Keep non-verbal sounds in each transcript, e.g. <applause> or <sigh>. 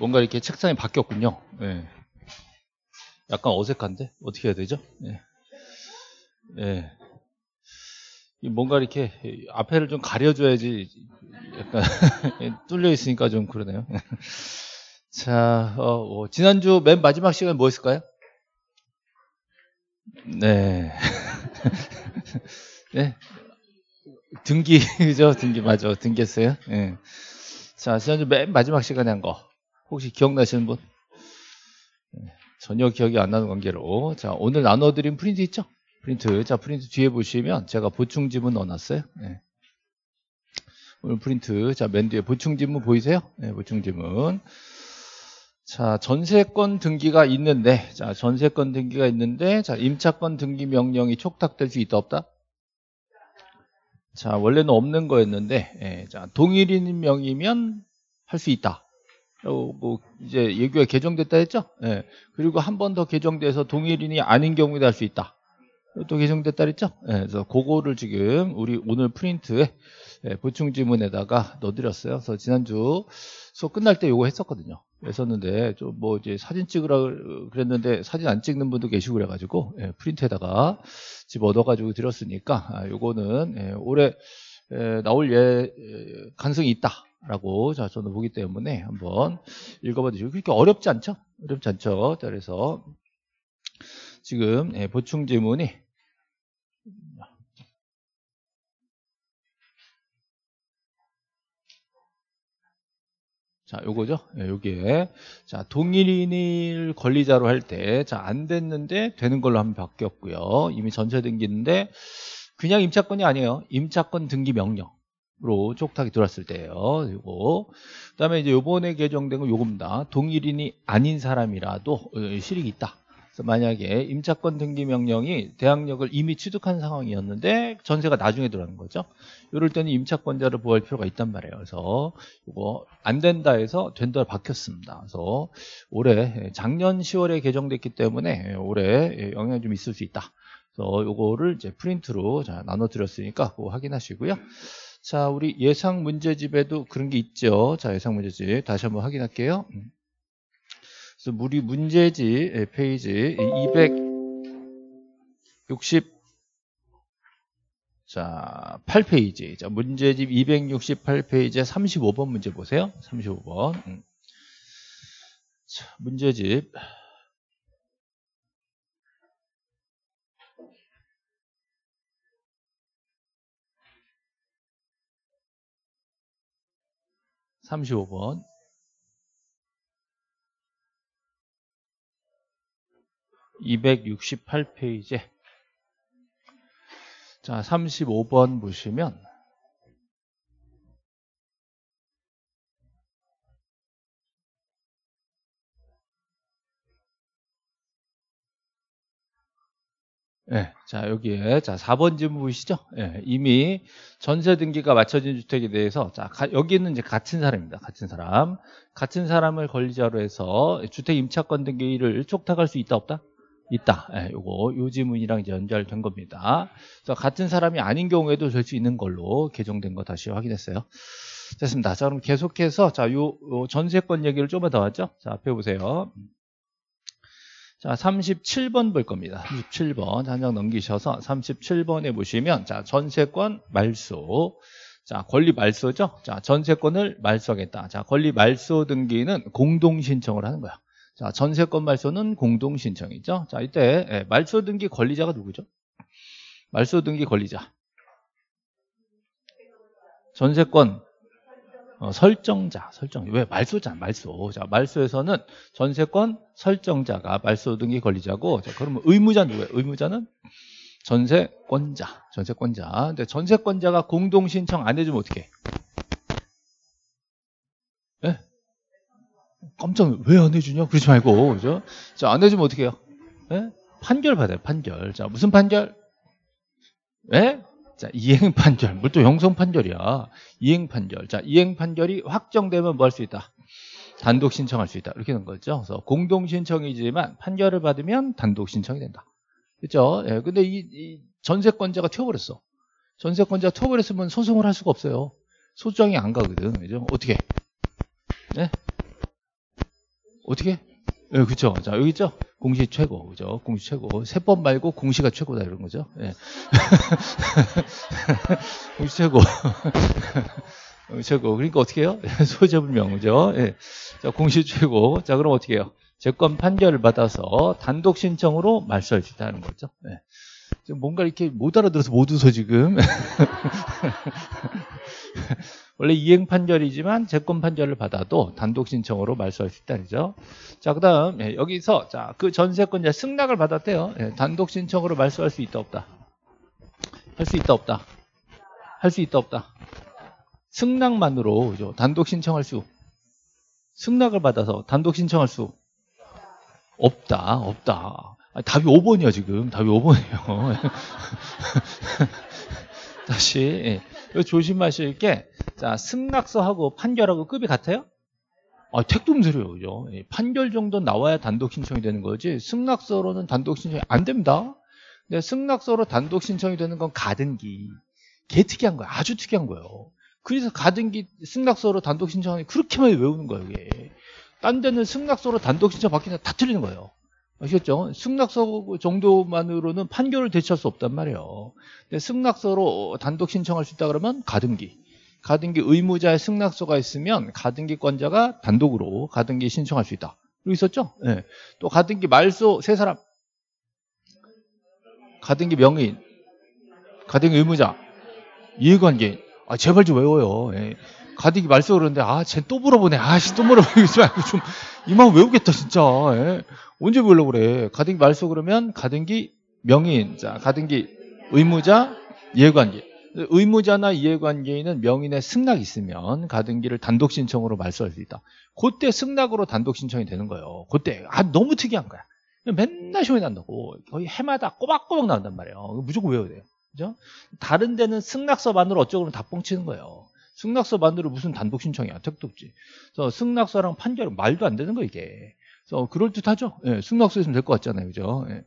뭔가 이렇게 책상이 바뀌었군요. 예. 약간 어색한데 어떻게 해야 되죠? 예. 예. 뭔가 이렇게 앞에를 좀 가려줘야지 약간 <laughs> 뚫려 있으니까 좀 그러네요. <laughs> 자, 어, 어, 지난주 맨 마지막 시간 뭐였을까요? 네. <laughs> 네. 등기죠, 등기 맞아, 등기했어요. 네. 자, 지난주 맨 마지막 시간에 한 거. 혹시 기억나시는 분? 네. 전혀 기억이 안 나는 관계로. 자, 오늘 나눠드린 프린트 있죠? 프린트. 자, 프린트 뒤에 보시면 제가 보충 지문 넣어놨어요. 네. 오늘 프린트. 자, 맨 뒤에 보충 지문 보이세요? 네, 보충 지문. 자, 전세권 등기가 있는데, 자, 전세권 등기가 있는데, 자, 임차권 등기 명령이 촉탁될 수 있다, 없다? 자, 원래는 없는 거였는데, 예, 자, 동일인 명이면 할 수 있다. 어, 뭐, 이제 예규가 개정됐다 했죠? 예. 그리고 한 번 더 개정돼서 동일인이 아닌 경우에도 할 수 있다. 또 개정됐다 그랬죠? 예, 그래서 그거를 지금 우리 오늘 프린트에 예, 보충 지문에다가 넣어드렸어요. 그래서 지난주 수업 끝날 때 요거 했었거든요. 했었는데 좀 뭐 이제 사진 찍으라 그랬는데 사진 안 찍는 분도 계시고 그래가지고 예, 프린트에다가 집 얻어가지고 드렸으니까 아, 요거는 예, 올해 예, 나올 예, 가능성이 있다 라고 자 저는 보기 때문에 한번 읽어봐 주시고 그렇게 어렵지 않죠? 어렵지 않죠? 그래서 지금 예, 보충 지문이 자, 요거죠. 예, 여기에. 자, 동일인을 권리자로 할 때, 자, 안 됐는데 되는 걸로 한번 바뀌었고요. 이미 전체 등기인데, 그냥 임차권이 아니에요. 임차권 등기 명령으 로 촉탁이 들어왔을 때예요. 요거. 그 다음에 이제 요번에 개정된 건 요겁니다. 동일인이 아닌 사람이라도 어, 실익이 있다. 그래서 만약에 임차권 등기 명령이 대항력을 이미 취득한 상황이었는데 전세가 나중에 들어가는 거죠. 이럴 때는 임차권자를 보호할 필요가 있단 말이에요. 그래서 이거 안 된다 해서 된다 바뀌었습니다. 그래서 올해 작년 10월에 개정됐기 때문에 올해 영향이 좀 있을 수 있다. 그래서 이거를 이제 프린트로 자, 나눠 드렸으니까 확인하시고요. 자, 우리 예상 문제집에도 그런 게 있죠. 자, 예상 문제집 다시 한번 확인할게요. 음. 그래서 우리 문제지 페이지 260 자, 8페이지. 자, 문제집 268페이지에 35번 문제 보세요. 35번. 음. 자, 문제집. (35번) 268페이지. 자 35번 보시면 네, 자 여기에 자 4번 질문 보이시죠? 네, 이미 전세 등기가 맞춰진 주택에 대해서 자 가, 여기는 이제 같은 사람입니다. 같은 사람, 같은 사람을 권리자로 해서 주택 임차권 등기를 촉탁할 수 있다 없다? 있다. 예, 요거 요 지문이랑 이제 연결된 겁니다. 그래서 같은 사람이 아닌 경우에도 될 수 있는 걸로 개정된 거 다시 확인했어요. 됐습니다. 자, 그럼 계속해서 자, 요, 요 전세권 얘기를 좀만 더 하죠. 자, 앞에 보세요. 자, 37번 볼 겁니다. 37번 한 장 넘기셔서 37번에 보시면 자, 전세권 말소. 자, 권리 말소죠? 자, 전세권을 말소하겠다. 자, 권리 말소 등기는 공동 신청을 하는 거야. 자, 전세권 말소는 공동 신청이죠. 자, 이때 예, 말소 등기 권리자가 누구죠? 말소 등기 권리자. 전세권 어, 설정자, 설정. 왜 말소자, 말소. 자, 말소에서는 전세권 설정자가 말소 등기 권리자고, 자, 그러면 의무자 누구예요? 의무자는 전세권자, 전세권자. 근데 전세권자가 공동 신청 안 해주면 어떻게? 해? 네? 깜짝 왜 안 해주냐? 그러지 말고, 그죠? 자, 안 해주면 어떻게 해요? 네? 판결 받아요, 판결. 자, 무슨 판결? 예? 자, 이행 판결. 뭘또 형성 판결이야. 이행 판결. 자, 이행 판결이 확정되면 뭐 할 수 있다? 단독 신청할 수 있다. 이렇게 된 거죠. 그래서 공동 신청이지만 판결을 받으면 단독 신청이 된다. 그렇죠? 예. 근데 이, 이 전세권자가 튀어버렸어. 전세권자가 튀어버렸으면 소송을 할 수가 없어요. 소장이 안 가거든. 그죠? 어떻게? 네? 어떻게? 예, 그쵸. 자, 여기 있죠? 공시 최고. 그죠? 공시 최고. 세번 말고 공시가 최고다, 이런 거죠. 예. <laughs> 공시 최고. <laughs> 최고. 그러니까 어떻게 해요? <laughs> 소재불명, 그죠? 예. 자, 공시 최고. 자, 그럼 어떻게 해요? 재건 판결을 받아서 단독 신청으로 말소할 수 있다는 거죠. 예. 지금 뭔가 이렇게 못 알아들어서 못 웃어, 지금. <laughs> 원래 이행 판결이지만 재건 판결을 받아도 단독 신청으로 말소할 수 있다죠. 자, 그다음 예, 여기서 자, 그 전세권자 승낙을 받았대요. 예, 단독 신청으로 말소할 수 있다 없다. 할 수 있다 없다. 할 수 있다 없다. 승낙만으로 그죠? 단독 신청할 수 승낙을 받아서 단독 신청할 수 없다. 없다. 아니, 답이 5번이야 지금. 답이 5번이에요. <laughs> 다시 예. 조심하실 게 자, 승낙서하고 판결하고 급이 같아요? 아, 택도 없소리요 그죠? 예, 판결 정도 나와야 단독 신청이 되는 거지, 승낙서로는 단독 신청이 안 됩니다. 근데 승낙서로 단독 신청이 되는 건 가등기. 개 특이한 거야. 아주 특이한 거예요. 그래서 가등기 승낙서로 단독 신청하니 그렇게 많이 외우는 거예요, 이게. 딴 데는 승낙서로 단독 신청 받기는 다 틀리는 거예요. 아시겠죠? 승낙서 정도만으로는 판결을 대체할 수 없단 말이에요. 근데 승낙서로 단독 신청할 수 있다 그러면 가등기. 가등기 의무자의 승낙서가 있으면 가등기권자가 단독으로 가등기 신청할 수 있다. 그리고 있었죠? 네. 또 가등기 말소 세 사람. 가등기 명의인, 가등기 의무자, 이해관계인. 아, 제발 좀 외워요. 예. 가등기 말소 그러는데, 아, 쟤 또 물어보네. 아씨, 또 물어보지 <laughs> 말고 좀, 이만 외우겠다, 진짜. 예. 언제 배우려고 그래. 가등기 말소 그러면 가등기 명의인, 자, 가등기 의무자, 이해관계. 의무자나 이해관계인은 명인의 승낙이 있으면 가등기를 단독 신청으로 말소할 수 있다. 그때 승낙으로 단독 신청이 되는 거예요. 그때 아 너무 특이한 거야. 맨날 시험이 난다고 거의 해마다 꼬박꼬박 나온단 말이에요. 무조건 외워야 돼요. 그죠? 다른 데는 승낙서만으로 어쩌고는 다 뻥치는 거예요. 승낙서 만으로 무슨 단독 신청이야. 택도 없지. 그래서 승낙서랑 판결은 말도 안 되는 거 이게. 그래서 그럴듯하죠. 예, 승낙서 있으면 될 것 같잖아요. 그죠? 예.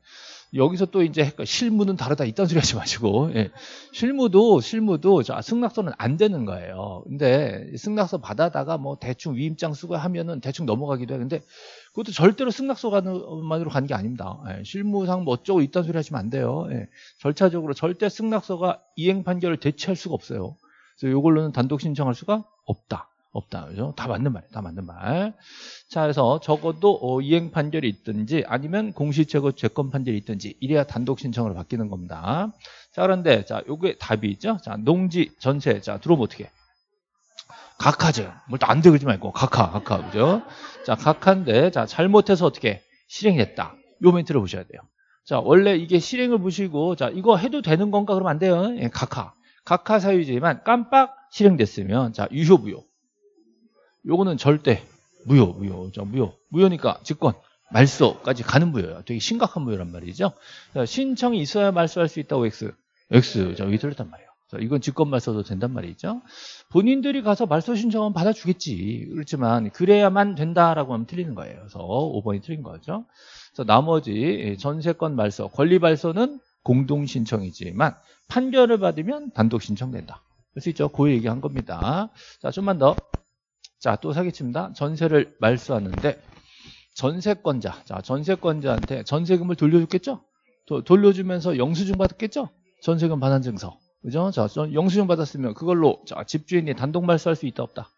여기서 또 이제 실무는 다르다 이딴 소리 하지 마시고 예. 실무도 실무도 자 승낙서는 안 되는 거예요. 근데 승낙서 받아다가 뭐 대충 위임장 쓰고 하면은 대충 넘어가기도 해. 근데 그것도 절대로 승낙서만으로 가는 게 아닙니다. 예. 실무상 뭐 어쩌고 이딴 소리 하시면 안 돼요. 예. 절차적으로 절대 승낙서가 이행 판결을 대체할 수가 없어요. 그래서 이걸로는 단독 신청할 수가 없다. 없다. 그죠? 다 맞는 말, 다 맞는 말. 자, 그래서 적어도 어, 이행 판결이 있든지 아니면 공시채고 재건 판결이 있든지 이래야 단독 신청으로 바뀌는 겁니다. 자, 그런데 자, 요게 답이 있죠? 자, 농지 전체. 자, 들어보면 어떻게? 각하죠. 뭘안 되그러지 말고 각하, 각하. 그죠? 자, 각하인데 자, 잘못해서 어떻게 실행했다. 요 멘트를 보셔야 돼요. 자, 원래 이게 실행을 보시고 자, 이거 해도 되는 건가 그러면 안 돼요. 예, 각하. 각하 사유지만 깜빡 실행됐으면 자, 유효부요. 요거는 절대 무효, 무효, 저 무효. 무효니까 직권, 말소까지 가는 무효예요. 되게 심각한 무효란 말이죠. 신청이 있어야 말소할 수 있다고 X. X, 저 여기 틀렸단 말이에요. 이건 직권 말소도 된단 말이죠. 본인들이 가서 말소 신청은 받아주겠지. 그렇지만 그래야만 된다라고 하면 틀리는 거예요. 그래서 5번이 틀린 거죠. 그래서 나머지 전세권 말소, 권리 발소는 공동 신청이지만 판결을 받으면 단독 신청된다. 그럴 수 있죠. 그 얘기한 겁니다. 자, 좀만 더 자, 또 사기칩니다. 전세를 말소하는데 전세권자, 자, 전세권자한테 전세금을 돌려줬겠죠? 도, 돌려주면서 영수증 받았겠죠? 전세금 반환 증서. 그죠? 자, 영수증 받았으면 그걸로 자, 집주인이 단독 말소할 수 있다 없다.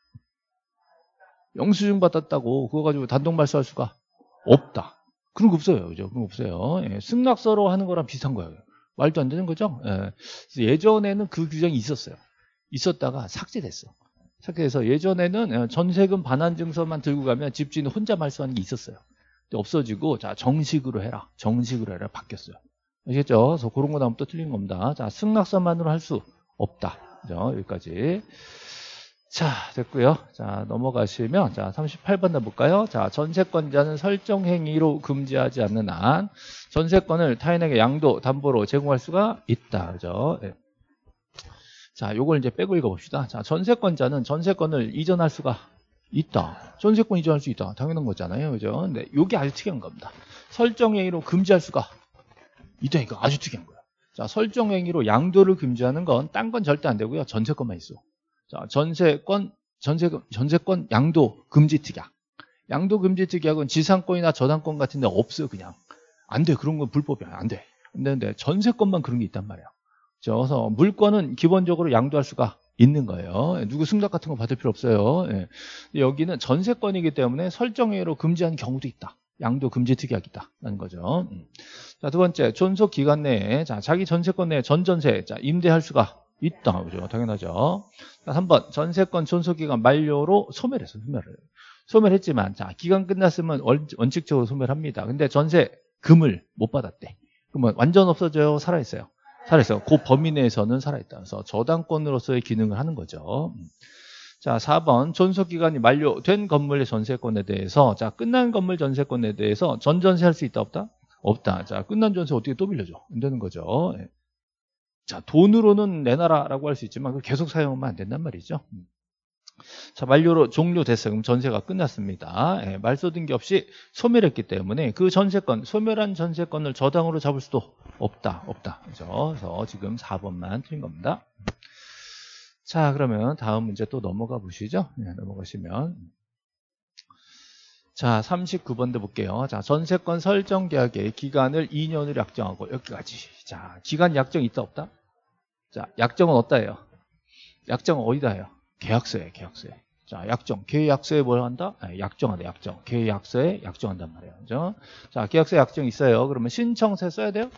영수증 받았다고 그거 가지고 단독 말소할 수가 없다. 그런 거 없어요. 그죠? 그런 거 없어요. 예, 승낙서로 하는 거랑 비슷한 거예요. 말도 안 되는 거죠? 예. 예전에는 그 규정이 있었어요. 있었다가 삭제됐어. 그래서 예전에는 어, 전세금 반환 증서만 들고 가면 집주인 혼자 말소하는 게 있었어요. 없어지고 자 정식으로 해라. 정식으로 해라 바뀌었어요. 아시겠죠? 그래서 그런 거또 틀린 겁니다. 자 승낙서만으로 할 수 없다. 그죠? 여기까지. 자 됐고요. 자 넘어가시면 자 38번 해볼까요? 자 전세권자는 설정 행위로 금지하지 않는 한 전세권을 타인에게 양도 담보로 제공할 수가 있다. 그죠? 네. 자, 요걸 이제 빼고 읽어 봅시다. 자, 전세권자는 전세권을 이전할 수가 있다. 전세권 이전할 수 있다. 당연한 거잖아요. 그죠? 근데 요게 아주 특이한 겁니다. 설정 행위로 금지할 수가 있다. 이거 아주 특이한 거야. 자, 설정 행위로 양도를 금지하는 건 딴 건 절대 안 되고요. 전세권만 있어. 자, 전세권, 전세금, 전세권 양도 금지 특약. 양도 금지 특약은 지상권이나 저당권 같은 데 없어요, 그냥. 안 돼. 그런 건 불법이야. 안 돼. 안 되는데 전세권만 그런 게 있단 말이야. 그래서 물권은 기본적으로 양도할 수가 있는 거예요. 예, 누구 승낙 같은 거 받을 필요 없어요. 예. 여기는 전세권이기 때문에 설정외로 금지하는 경우도 있다. 양도 금지 특약이 있다는 거죠. 음. 자, 두 번째, 존속 기간 내에 자, 자기 전세권 내에 전전세 자, 임대할 수가 있다. 그죠? 당연하죠. 자, 3번, 전세권 존속 기간 만료로 소멸했어. 소멸을. 소멸했지만 자, 기간 끝났으면 원, 원칙적으로 소멸합니다. 근데 전세 금을 못 받았대. 그러면 완전 없어져요? 살아있어요? 살아있어요. 그 범위 내에서는 살아있다. 그래서 저당권으로서의 기능을 하는 거죠. 음. 자, 4번 존속기간이 만료된 건물의 전세권에 대해서 자, 끝난 건물 전세권에 대해서 전전세 할 수 있다 없다? 없다. 자, 끝난 전세 어떻게 또 빌려줘? 안 되는 거죠. 예. 자, 돈으로는 내놔라라고 할 수 있지만 계속 사용하면 안 된단 말이죠. 음. 자, 만료로 종료됐어요. 그럼 전세가 끝났습니다. 예, 말소 등기 없이 소멸했기 때문에 그 전세권, 소멸한 전세권을 저당으로 잡을 수도 없다. 없다. 그죠? 그래서 지금 4번만 틀린 겁니다. 자, 그러면 다음 문제 또 넘어가 보시죠. 네, 넘어가시면. 자, 39번도 볼게요. 자, 전세권 설정 계약의 기간을 2년으로 약정하고 여기까지. 자, 기간 약정 있다 없다? 자, 약정은 어디다 해요? 약정은 어디다 해요? 계약서에, 계약서에. 자, 약정. 계약서에 뭘 한다? 아, 약정한다, 약정. 계약서에 약정한단 말이에요. 그죠? 자, 계약서에 약정 있어요. 그러면 신청서 써야 돼요?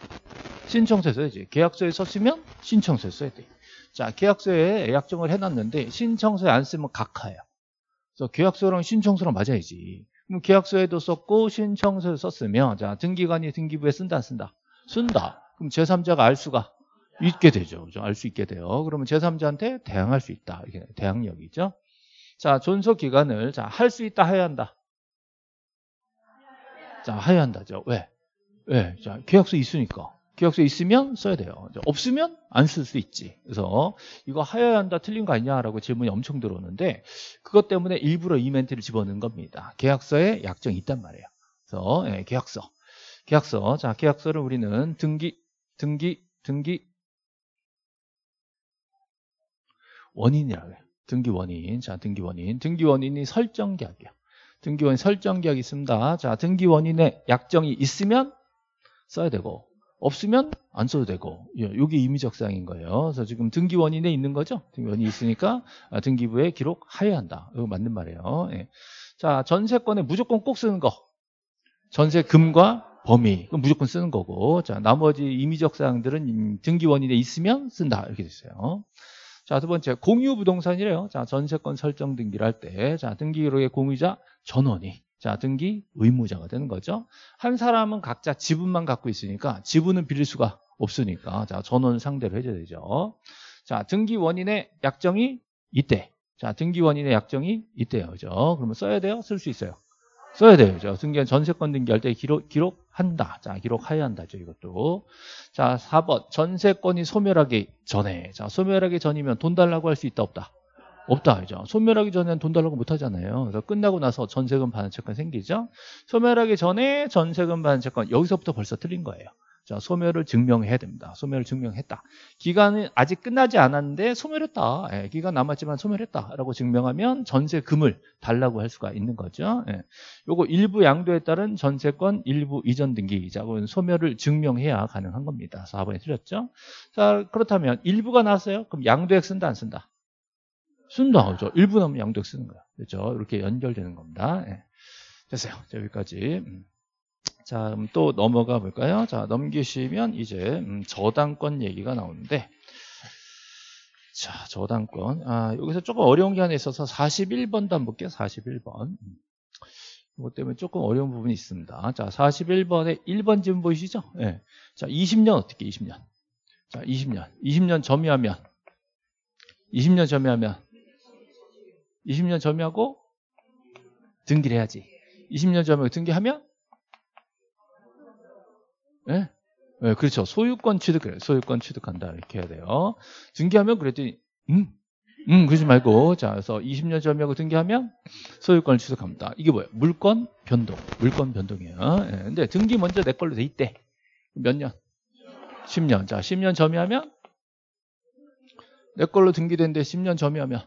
신청서 써야지. 계약서에 썼으면 신청서 써야 돼. 자, 계약서에 약정을 해 놨는데 신청서에 안 쓰면 각하예요. 그래서 계약서랑 신청서랑 맞아야지. 그럼 계약서에도 썼고 신청서에 썼으면 자, 등기관이 등기부에 쓴다 안 쓴다? 쓴다. 그럼 제3자가 알 수가 있게 되죠. 그죠? 알 수 있게 돼요. 그러면 제3자한테 대항할 수 있다. 이게 대항력이죠. 자, 존속 기간을 자, 할 수 있다 해야 한다. 자, 해야 한다죠. 왜? 왜? 자, 계약서 있으니까. 계약서 있으면 써야 돼요. 없으면 안 쓸 수 있지. 그래서 이거 하여야 한다 틀린 거 아니냐라고 질문이 엄청 들어오는데 그것 때문에 일부러 이 멘트를 집어넣은 겁니다. 계약서에 약정이 있단 말이에요. 그래서 예, 계약서. 계약서. 자, 계약서를 우리는 등기 등기 등기 원인이라고 해요. 등기 원인. 자, 등기 원인. 등기 원인이 설정 계약이야. 등기 원인 설정 계약이 있습니다. 자, 등기 원인에 약정이 있으면 써야 되고 없으면 안 써도 되고 예, 이게 임의적 사항인 거예요. 그래서 지금 등기 원인에 있는 거죠. 등기 원인이 있으니까 아, 등기부에 기록 하여야 한다. 이거 맞는 말이에요. 예. 자 전세권에 무조건 꼭 쓰는 거 전세금과 범위 그럼 무조건 쓰는 거고 자 나머지 임의적 사항들은 등기 원인에 있으면 쓴다 이렇게 됐어요. 자, 두 번째, 공유 부동산이래요. 자, 전세권 설정 등기를 할 때, 자, 등기 기록의 공유자 전원이 자, 등기 의무자가 되는 거죠. 한 사람은 각자 지분만 갖고 있으니까 지분은 빌릴 수가 없으니까 자, 전원 상대로 해줘야 되죠. 자, 등기 원인의 약정이 이때. 자, 등기 원인의 약정이 이때요. 그죠? 그러면 써야 돼요? 쓸 수 있어요. 써야 돼요. 그죠? 등기 전세권 등기할 때 기록, 기록한다. 자, 기록하여야 한다죠. 이것도. 자, 4번. 전세권이 소멸하기 전에. 자, 소멸하기 전이면 돈 달라고 할 수 있다, 없다? 없다 그죠 소멸하기 전에는 돈 달라고 못 하잖아요 그래서 끝나고 나서 전세금 받는 채권 생기죠 소멸하기 전에 전세금 받는 채권 여기서부터 벌써 틀린 거예요 자, 소멸을 증명해야 됩니다. 소멸을 증명했다. 기간은 아직 끝나지 않았는데 소멸했다. 예, 기간 남았지만 소멸했다라고 증명하면 전세금을 달라고 할 수가 있는 거죠. 예. 요거 일부 양도에 따른 전세권 일부 이전 등기 자, 소멸을 증명해야 가능한 겁니다. 4번에 틀렸죠? 자, 그렇다면 일부가 나왔어요. 그럼 양도액 쓴다 안 쓴다? 쓴다. 그죠? 일부 남으면 양도액 쓰는 거야. 그렇죠? 이렇게 연결되는 겁니다. 예. 됐어요. 자, 여기까지. 음. 자, 그럼 또 넘어가 볼까요? 자, 넘기시면 이제 음, 저당권 얘기가 나오는데 자, 저당권. 아, 여기서 조금 어려운 게 하나 있어서 41번도 한번 볼게요. 41번. 음. 이것 때문에 조금 어려운 부분이 있습니다. 자, 41번에 1번 지문 보이시죠? 예. 네. 자, 20년 어떻게 20년? 자, 20년. 20년 점유하면 20년 점유하면 20년 점유하고 등기를 해야지. 20년 점유하고 등기하면 예? 네? 네, 그렇죠. 소유권 취득, 소유권 취득한다. 이렇게 해야 돼요. 등기하면 그랬더니, 음, 음, 그러지 말고. 자, 그래서 20년 점유하고 등기하면 소유권을 취득합니다. 이게 뭐예요? 물권 변동. 물권 변동이에요. 예, 네, 근데 등기 먼저 내 걸로 돼 있대. 몇 년? 10년. 자, 10년 점유하면 내 걸로 등기된데 10년 점유하면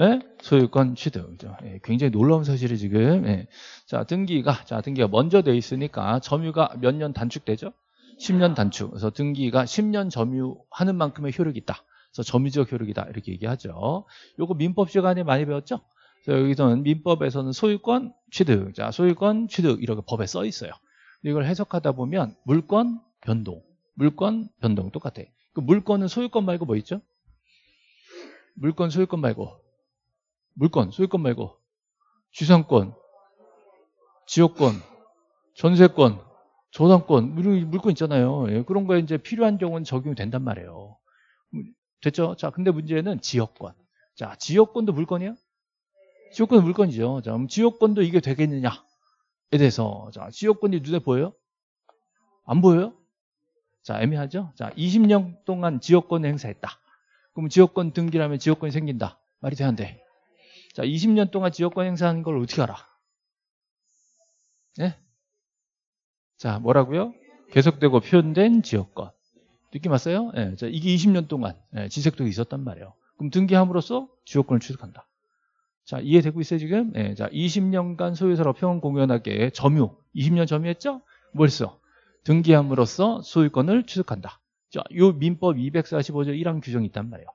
예? 소유권 취득. 그죠? 예, 굉장히 놀라운 사실이 지금. 예. 자, 등기가, 자, 등기가 먼저 돼 있으니까 점유가 몇 년 단축되죠? 10년 단축. 그래서 등기가 10년 점유하는 만큼의 효력이 있다. 그래서 점유적 효력이다. 이렇게 얘기하죠. 요거 민법 시간에 많이 배웠죠? 그래서 여기서는 민법에서는 소유권 취득. 자, 소유권 취득. 이렇게 법에 써 있어요. 이걸 해석하다 보면 물권 변동. 물권 변동 똑같아. 그 물권은 소유권 말고 뭐 있죠? 물권 소유권 말고 물권, 소유권 말고 지상권, 지역권, 전세권, 저당권, 물건 있잖아요. 예, 그런 거에 이제 필요한 경우는 적용이 된단 말이에요. 됐죠? 자, 근데 문제는 지역권. 자, 지역권도 물건이야? 지역권은 물건이죠. 자, 그럼 지역권도 이게 되겠느냐에 대해서. 자, 지역권이 눈에 보여요? 안 보여요? 자, 애매하죠? 자, 20년 동안 지역권을 행사했다. 그럼 지역권 등기라면 지역권이 생긴다. 말이 돼? 자, 20년 동안 지역권 행사하는 걸 어떻게 알아? 예? 자, 뭐라고요? 계속되고 표현된 지역권. 느낌 왔어요? 예, 자, 이게 20년 동안 예, 지색도 있었단 말이에요. 그럼 등기함으로써 지역권을 취득한다. 자, 이해되고 있어요, 지금? 예, 자, 20년간 소유사로 평온 공연하게 점유, 20년 점유했죠? 뭘 써? 등기함으로써 소유권을 취득한다. 자, 요 민법 245조 1항 규정이 있단 말이에요.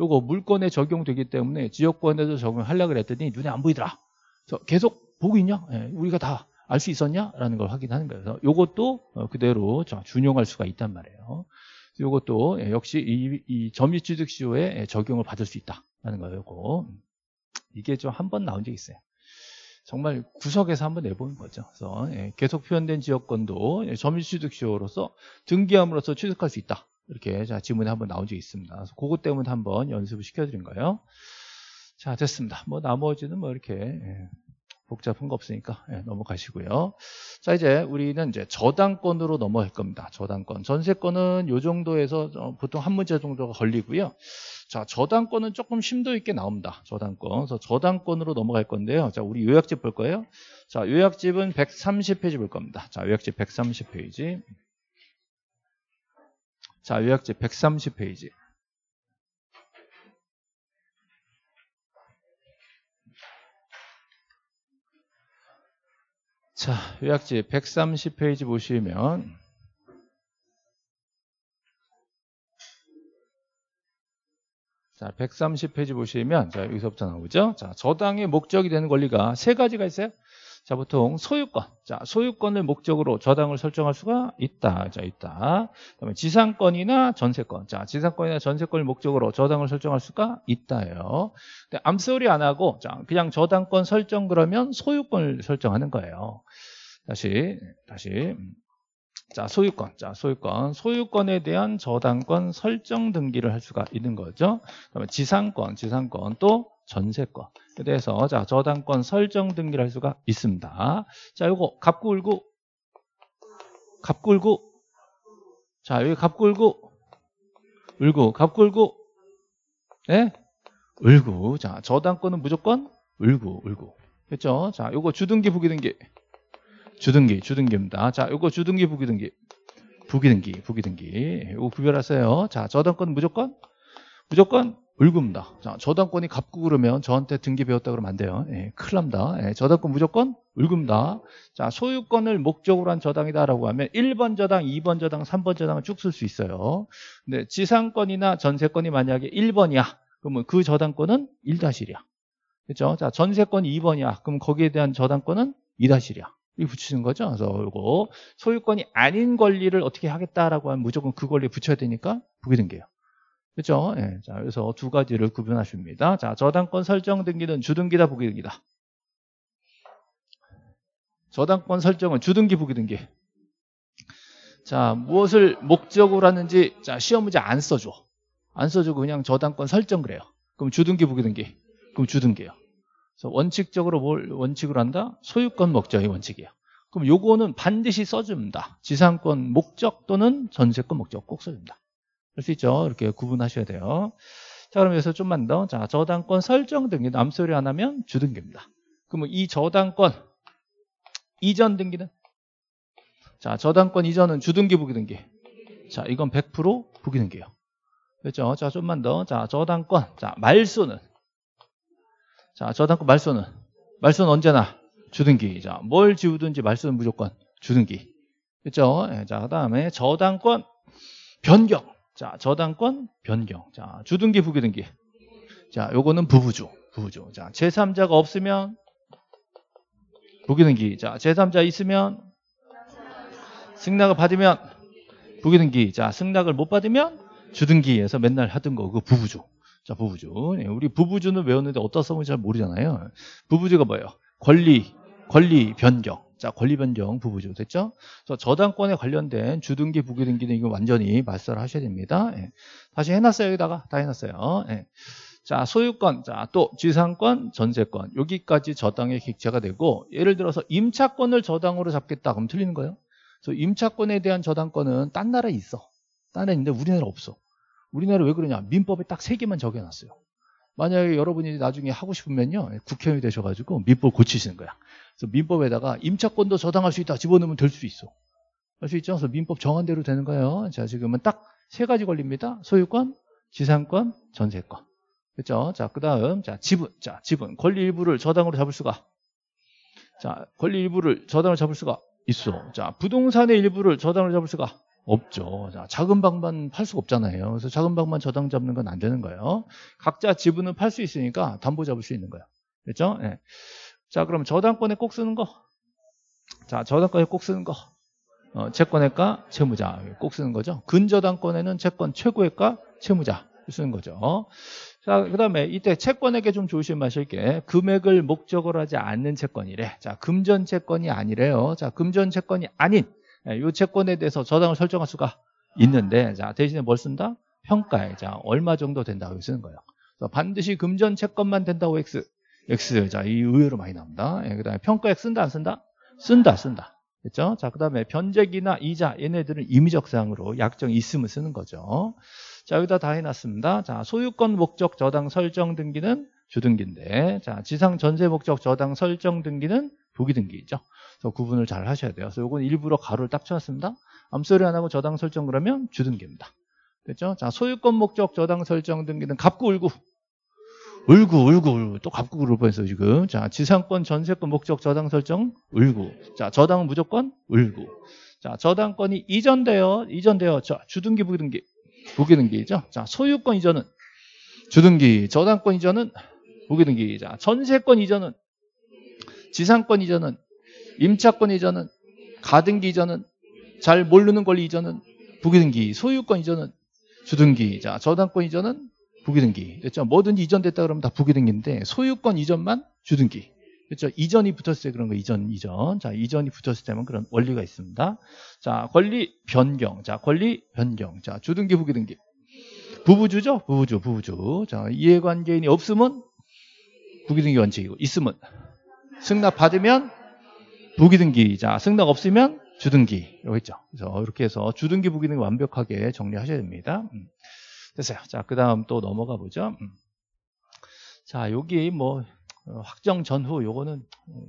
요거 물권에 적용되기 때문에 지역권에도 적용하려고 했더니 눈에 안 보이더라. 그래서 계속 보고 있냐? 예, 우리가 다 알 수 있었냐? 라는 걸 확인하는 거예요. 그래서 요것도 어, 그대로 준용할 수가 있단 말이에요. 요것도 예, 역시 이, 이 점유취득시효에 예, 적용을 받을 수 있다라는 거예요. 요거. 이게 좀 한 번 나온 적이 있어요. 정말 구석에서 한번 내보는 거죠. 그래서 계속 표현된 지역권도 점유취득시효로서 등기함으로써 취득할 수 있다. 이렇게 자 지문에 한번 나온 적이 있습니다. 그래서 그것 때문에 한번 연습을 시켜드린 거예요. 자 됐습니다. 뭐 나머지는 뭐 이렇게 예, 복잡한 거 없으니까 예, 넘어가시고요. 자 이제 우리는 이제 저당권으로 넘어갈 겁니다. 저당권 전세권은 요 정도에서 어, 보통 한 문제 정도가 걸리고요. 자 저당권은 조금 심도 있게 나옵니다. 저당권 그래서 저당권으로 넘어갈 건데요. 자 우리 요약집 볼 거예요. 자 요약집은 130페이지 볼 겁니다. 자 요약집 130페이지. 자, 요약집 130페이지. 자, 요약집 130페이지 보시면 자, 130페이지 보시면 자, 여기서부터 나오죠. 자, 저당의 목적이 되는 권리가 세 가지가 있어요. 자, 보통 소유권. 자, 소유권을 목적으로 저당을 설정할 수가 있다. 자, 있다. 그다음에 지상권이나 전세권. 자, 지상권이나 전세권을 목적으로 저당을 설정할 수가 있다요. 근데 암소리 안 하고 자, 그냥 저당권 설정 그러면 소유권을 설정하는 거예요. 다시 다시 자, 소유권. 자, 소유권. 소유권에 대한 저당권 설정 등기를 할 수가 있는 거죠. 그다음에 지상권, 지상권 또 전세권. 에 대해서 자 저당권 설정 등기를 할 수가 있습니다. 자 요거 갑구을구 갑구을구 자 여기 갑구을구 을구 갑구을구 네? 을구 자 저당권은 무조건 을구 을구 됐죠? 자 요거 주등기 부기등기 주등기 주등기입니다. 자 요거 주등기 부기등기 부기등기 부기등기 요거 구별하세요. 자 저당권 무조건 무조건 을구입니다. 자, 저당권이 갑구 그러면 저한테 등기 배웠다 그러면 안 돼요. 예, 큰일 납니다. 예, 저당권 무조건 을구입니다. 자, 소유권을 목적으로 한 저당이다라고 하면 1번 저당, 2번 저당, 3번 저당을 쭉 쓸 수 있어요. 근데 지상권이나 전세권이 만약에 1번이야. 그러면 그 저당권은 1-1이야. 그렇죠? 자, 전세권이 2번이야. 그럼 거기에 대한 저당권은 2-1이야. 이 붙이는 거죠. 그래서 이거 소유권이 아닌 권리를 어떻게 하겠다라고 하면 무조건 그 권리 붙여야 되니까 부기등기예요. 그렇죠? 예, 자, 그래서 두 가지를 구분하십니다. 자, 저당권 설정 등기는 주등기다 부기등기다. 저당권 설정은 주등기 부기등기. 자, 무엇을 목적으로 하는지 자, 시험 문제 안 써줘. 안 써주고 그냥 저당권 설정 그래요. 그럼 주등기 부기등기. 그럼 주등기예요. 원칙적으로 뭘 원칙으로 한다? 소유권 목적이 원칙이에요. 그럼 요거는 반드시 써줍니다. 지상권 목적 또는 전세권 목적 꼭 써줍니다. 할 수 있죠. 이렇게 구분하셔야 돼요. 자, 그럼 여기서 좀만 더. 자, 저당권 설정 등기 남소리 안 하면 주등기입니다. 그러면 이 저당권 이전 등기는 자, 저당권 이전은 주등기 부기등기. 자, 이건 100% 부기등기예요. 그렇죠? 자, 좀만 더. 자, 저당권. 자, 말소는 자, 저당권 말소는 말소는 언제나 주등기. 자, 뭘 지우든지 말소는 무조건 주등기. 그렇죠? 예, 자, 그다음에 저당권 변경. 자, 저당권 변경. 자, 주등기 부기등기. 자, 요거는 부부주. 부부주. 자, 제3자가 없으면 부기등기. 자, 제3자 있으면 승낙을 받으면 부기등기. 자, 승낙을 못 받으면 주등기에서 맨날 하던 거, 그 부부주. 자, 부부주. 예, 우리 부부주는 외웠는데 어떤 써먹는지 잘 모르잖아요. 부부주가 뭐예요? 권리, 권리 변경. 자, 권리 변경 부부주. 됐죠? 그래서 저당권에 관련된 주등기, 부기등기는 이거 완전히 말살을 하셔야 됩니다. 예. 다시 해놨어요. 여기다가. 다 해놨어요. 예. 자, 소유권, 자, 또 지상권, 전세권. 여기까지 저당의 객체가 되고, 예를 들어서 임차권을 저당으로 잡겠다. 그럼 틀리는 거예요. 그래서 임차권에 대한 저당권은 딴 나라에 있어. 딴 나라에 있는데 우리나라 없어. 우리나라 왜 그러냐? 민법에 딱 세 개만 적여놨어요. 만약에 여러분이 나중에 하고 싶으면요. 국회의원이 되셔가지고 민법 고치시는 거야. 그래서 민법에다가 임차권도 저당할 수 있다. 집어넣으면 될 수 있어. 할 수 있죠? 그래서 민법 정한 대로 되는 거예요. 자, 지금은 딱 세 가지 걸립니다. 소유권, 지상권, 전세권. 그렇죠? 자, 그 다음, 자, 지분. 자, 지분. 권리 일부를 저당으로 잡을 수가. 자, 권리 일부를 저당으로 잡을 수가 있어. 자, 부동산의 일부를 저당으로 잡을 수가 없죠. 자, 작은 방만 팔 수가 없잖아요. 그래서 작은 방만 저당 잡는 건 안 되는 거예요. 각자 지분은 팔 수 있으니까 담보 잡을 수 있는 거예요. 그렇죠? 예. 자, 그럼 저당권에 꼭 쓰는 거. 자, 저당권에 꼭 쓰는 거. 어, 채권의가 채무자 꼭 쓰는 거죠. 근저당권에는 채권 최고의가 채무자 쓰는 거죠. 자, 그 다음에 이때 채권에게 좀 조심하실 게 금액을 목적으로 하지 않는 채권이래. 자, 금전 채권이 아니래요. 자, 금전 채권이 아닌 이 예, 채권에 대해서 저당을 설정할 수가 있는데 자, 대신에 뭘 쓴다? 평가에 자, 얼마 정도 된다고 쓰는 거예요. 반드시 금전 채권만 된다고 X. X. 자, 이 의외로 많이 나옵니다. 예, 그다음에 평가액 쓴다 안 쓴다? 쓴다, 쓴다. 됐죠? 자, 그다음에 변제기나 이자 얘네들은 임의적 사항으로 약정이 있으면 쓰는 거죠. 자, 여기다 다 해놨습니다. 자, 소유권 목적 저당 설정 등기는 주등기인데, 자, 지상 전세 목적 저당 설정 등기는 부기 등기죠. 그래서 구분을 잘 하셔야 돼요. 그래서 이건 일부러 가로를 딱 쳐놨습니다. 암소리 안 하고 저당 설정 그러면 주등기입니다. 됐죠? 자, 소유권 목적 저당 설정 등기는 갑구 울구. 울구, 울구, 울구. 또 갑구를 보면서 지금. 자, 지상권 전세권 목적 저당 설정 울구. 자, 저당은 무조건 울구. 자, 저당권이 이전돼요. 이전돼요. 자, 주등기, 부등기. 부기등기죠. 자, 소유권 이전은 주등기, 저당권 이전은 부기등기. 자, 전세권 이전은 지상권 이전은 임차권 이전은 가등기 이전은 잘 모르는 권리 이전은 부기등기, 소유권 이전은 주등기, 자 저당권 이전은 부기등기. 그렇죠? 뭐든지 이전됐다 그러면 다 부기등기인데 소유권 이전만 주등기. 그렇죠? 이전이 붙었을 때 그런 거 이전, 이전. 자, 이전이 붙었을 때만 그런 원리가 있습니다. 자, 권리 변경. 자, 권리 변경. 자, 주등기, 부기등기. 부부주죠? 부부주, 부부주. 자, 이해관계인이 없으면 부기등기 원칙이고, 있으면 승낙 받으면 부기등기. 자, 승낙 없으면 주등기. 여기 있죠. 그래서 이렇게 해서 주등기, 부기등기 완벽하게 정리하셔야 됩니다. 음. 됐어요. 자, 그 다음 또 넘어가 보죠. 음. 자, 여기 뭐 어, 확정 전후 요거는 어,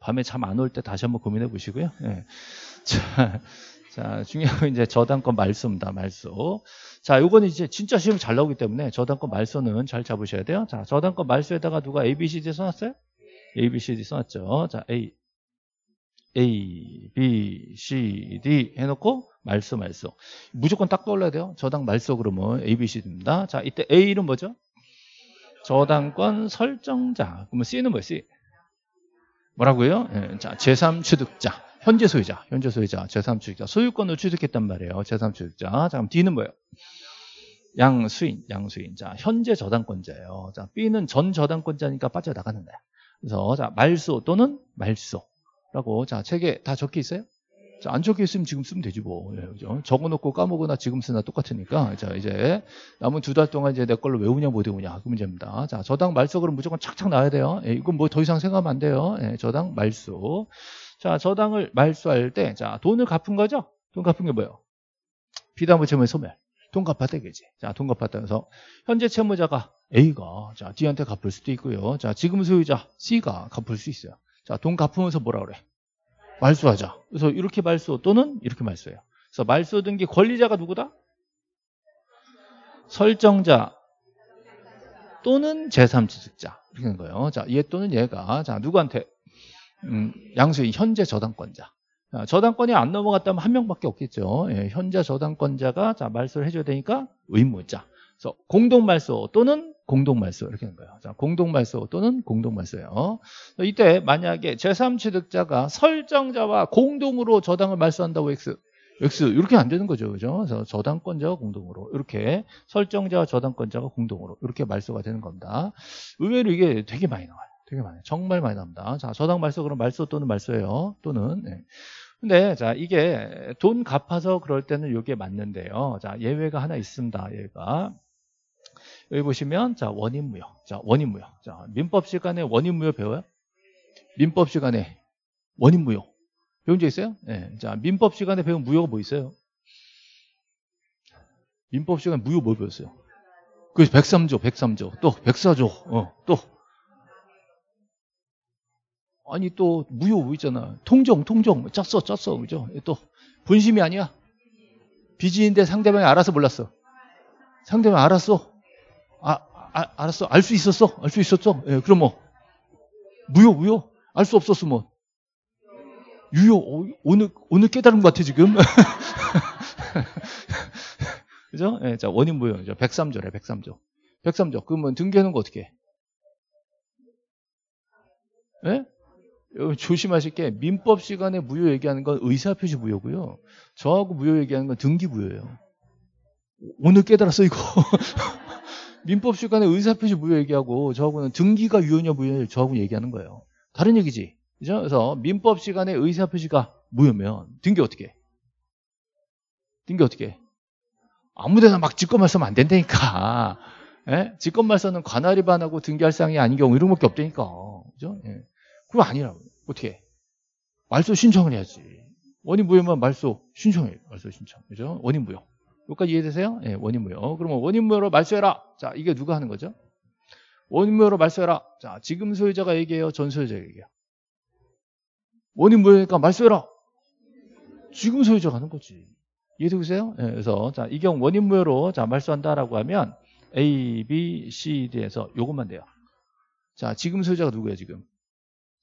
밤에 잠 안 올 때 다시 한번 고민해 보시고요. 네. <laughs> 자, 자, 중요한 건 이제 저당권 말소입니다. 말소. 자, 요거는 이제 진짜 시험 잘 나오기 때문에 저당권 말소는 잘 잡으셔야 돼요. 자, 저당권 말소에다가 누가 A, B, C, D 써놨어요? A, B, C, D 써놨죠. 자, A, A, B, C, D 해놓고 말소, 말소. 무조건 딱 떠올라야 돼요. 저당 말소 그러면 A, B, C, D입니다. 자, 이때 A는 뭐죠? 저당권 설정자. 그러면 C는 뭐예요? C. 뭐라고요? 예, 자, 제3취득자. 현재 소유자. 현재 소유자. 제3취득자. 소유권을 취득했단 말이에요. 제3취득자. 자, 그럼 D는 뭐예요? 양수인. 양수인. 자, 현재 저당권자예요. 자, B는 전 저당권자니까 빠져나가는 거야. 그래서 자, 말소 또는 말소라고 자, 책에 다 적혀 있어요? 자, 안 적혀 있으면 지금 쓰면 되지 뭐. 예, 그죠? 적어놓고 까먹거나 지금 쓰나 똑같으니까. 자, 이제 남은 두 달 동안 이제 내 걸로 외우냐 못 외우냐 그 문제입니다. 자, 저당 말소 그럼 무조건 착착 나와야 돼요. 예, 이건 뭐 더 이상 생각하면 안 돼요. 예, 저당 말소. 자, 저당을 말소할 때, 자, 돈을 갚은 거죠? 돈 갚은 게 뭐예요? 비담부 채무의 소멸. 돈 갚았다 되겠지. 자, 돈 갚았다 해서 현재 채무자가 A가 자, D한테 갚을 수도 있고요. 자, 지금 소유자 C가 갚을 수 있어요. 자, 돈 갚으면서 뭐라 그래? 말소하자. 그래서 이렇게 말소 또는 이렇게 말소해요. 그래서 말소 등기 권리자가 누구다? 설정자 또는 제3취득자 이렇게 되는 거예요. 자, 얘 또는 얘가 자 누구한테 음, 양수인 현재 저당권자. 자, 저당권이 안 넘어갔다면 한 명밖에 없겠죠. 예, 현재 저당권자가 자 말소를 해줘야 되니까 의무자. 그래서 공동 말소 또는 공동 말소 이렇게 되는 거예요. 자, 공동 말소 또는 공동 말소예요. 이때 만약에 제3취득자가 설정자와 공동으로 저당을 말소한다고 X X 이렇게 안 되는 거죠. 그죠? 그래서 저당권자가 공동으로 이렇게 설정자와 저당권자가 공동으로 이렇게 말소가 되는 겁니다. 의외로 이게 되게 많이 나와요. 되게 많아요. 정말 많이 나옵니다. 자, 저당 말소 그럼 말소 또는 말소예요. 또는 네. 근데 자 이게 돈 갚아서 그럴 때는 이게 맞는데요. 자 예외가 하나 있습니다. 얘가 여기 보시면 자 원인무효. 자 원인무효. 자 민법 시간에 원인무효 배워요? 민법 시간에 원인무효 배운 적 있어요? 네. 자 민법 시간에 배운 무효가 뭐 있어요? 민법 시간 무효 뭘 배웠어요? 그 103조, 103조, 또 104조, 어, 또 아니 또 무효 뭐 있잖아. 통정, 통정 짰어, 짰어, 그죠? 또 본심이 아니야. 빚인데 상대방이 알아서 몰랐어. 상대방이 알았어. 아, 아 알았어. 알 수 있었어. 알 수 있었어. 예, 그럼 뭐 무효, 무효. 알 수 없었으면 유효. 어, 오늘 오늘 깨달은 것 같아 지금. <laughs> 그죠? 예, 자 원인 무효. 103조래, 103조. 103조. 그러면 등기하는 거 어떻게? 해? 예? 조심하실 게 민법 시간에 무효 얘기하는 건 의사표시 무효고요. 저하고 무효 얘기하는 건 등기 무효예요. 오늘 깨달았어 이거. <laughs> 민법 시간에 의사표시 무효 얘기하고 저하고는 등기가 유효냐 무효냐 저하고 얘기하는 거예요. 다른 얘기지. 그죠? 그래서 민법 시간에 의사표시가 무효면 등기 어떻게 해? 등기 어떻게 해? 아무데나 막 직권말 써면 안 된다니까. <laughs> 예? 직권말 써는 관할 위반하고 등기할 사항이 아닌 경우 이런 것밖에 없다니까. 그죠? 예. 그거 아니라고. 어떻게 해? 말소 신청을 해야지. 원인 무효면 말소 신청해. 말소 신청. 그죠? 원인 무효. 여기까지 이해되세요? 예, 원인 무효. 그러면 원인 무효로 말소해라. 자, 이게 누가 하는 거죠? 원인 무효로 말소해라. 자, 지금 소유자가 얘기해요? 전 소유자가 얘기해요? 원인 무효니까 말소해라. 지금 소유자가 하는 거지. 이해되세요? 예, 그래서 자, 이 경우 원인 무효로 자, 말소한다라고 하면 A, B, C, D에서 요것만 돼요. 자, 지금 소유자가 누구예요, 지금?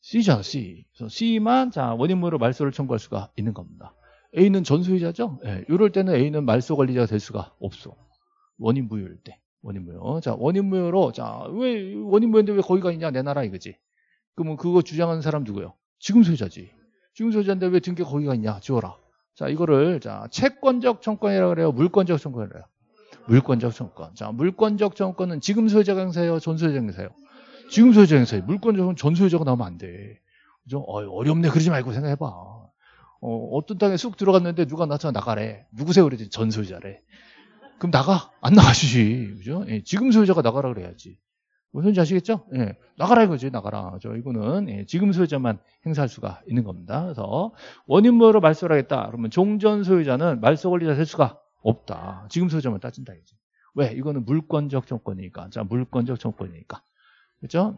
C잖아, C. 그래서 C만 자 원인무효로 말소를 청구할 수가 있는 겁니다. A는 전소유자죠? 예, 이럴 때는 A는 말소 관리자가 될 수가 없어. 원인 무효일 때. 원인 무효. 자, 원인 무효로, 자, 왜, 원인 무효인데 왜 거기가 있냐, 내 나라 이거지. 그러면 그거 주장하는 사람 누구예요? 지금 소유자지. 지금 소유자인데 왜 등기 거기가 있냐, 지워라. 자, 이거를, 자, 채권적 청권이라고 그래요? 물권적 청권이라고 그래요? 물권적 청권. 자, 물권적 청권은 지금 소유자가 행사해요? 전 소유자가 행사해요? 지금 소유자 행사에 물권적은 전 소유자가 나오면 안 돼. 그죠? 어, 어렵네 그러지 말고 생각해 봐. 어, 떤 땅에 쑥 들어갔는데 누가 나타나 나가래. 누구세요? 그랬더니 전 소유자래. 그럼 나가? 안 나가주지. 그죠? 예, 지금 소유자가 나가라 그래야지. 무슨 아시겠죠? 예, 나가라 이거지, 나가라. 저 이거는 예, 지금 소유자만 행사할 수가 있는 겁니다. 그래서 원인무효로 말소를 하겠다. 그러면 종전 소유자는 말소 권리자 될 수가 없다. 지금 소유자만 따진다 이거지. 왜? 이거는 물권적 정권이니까. 자, 물권적 정권이니까. 그죠?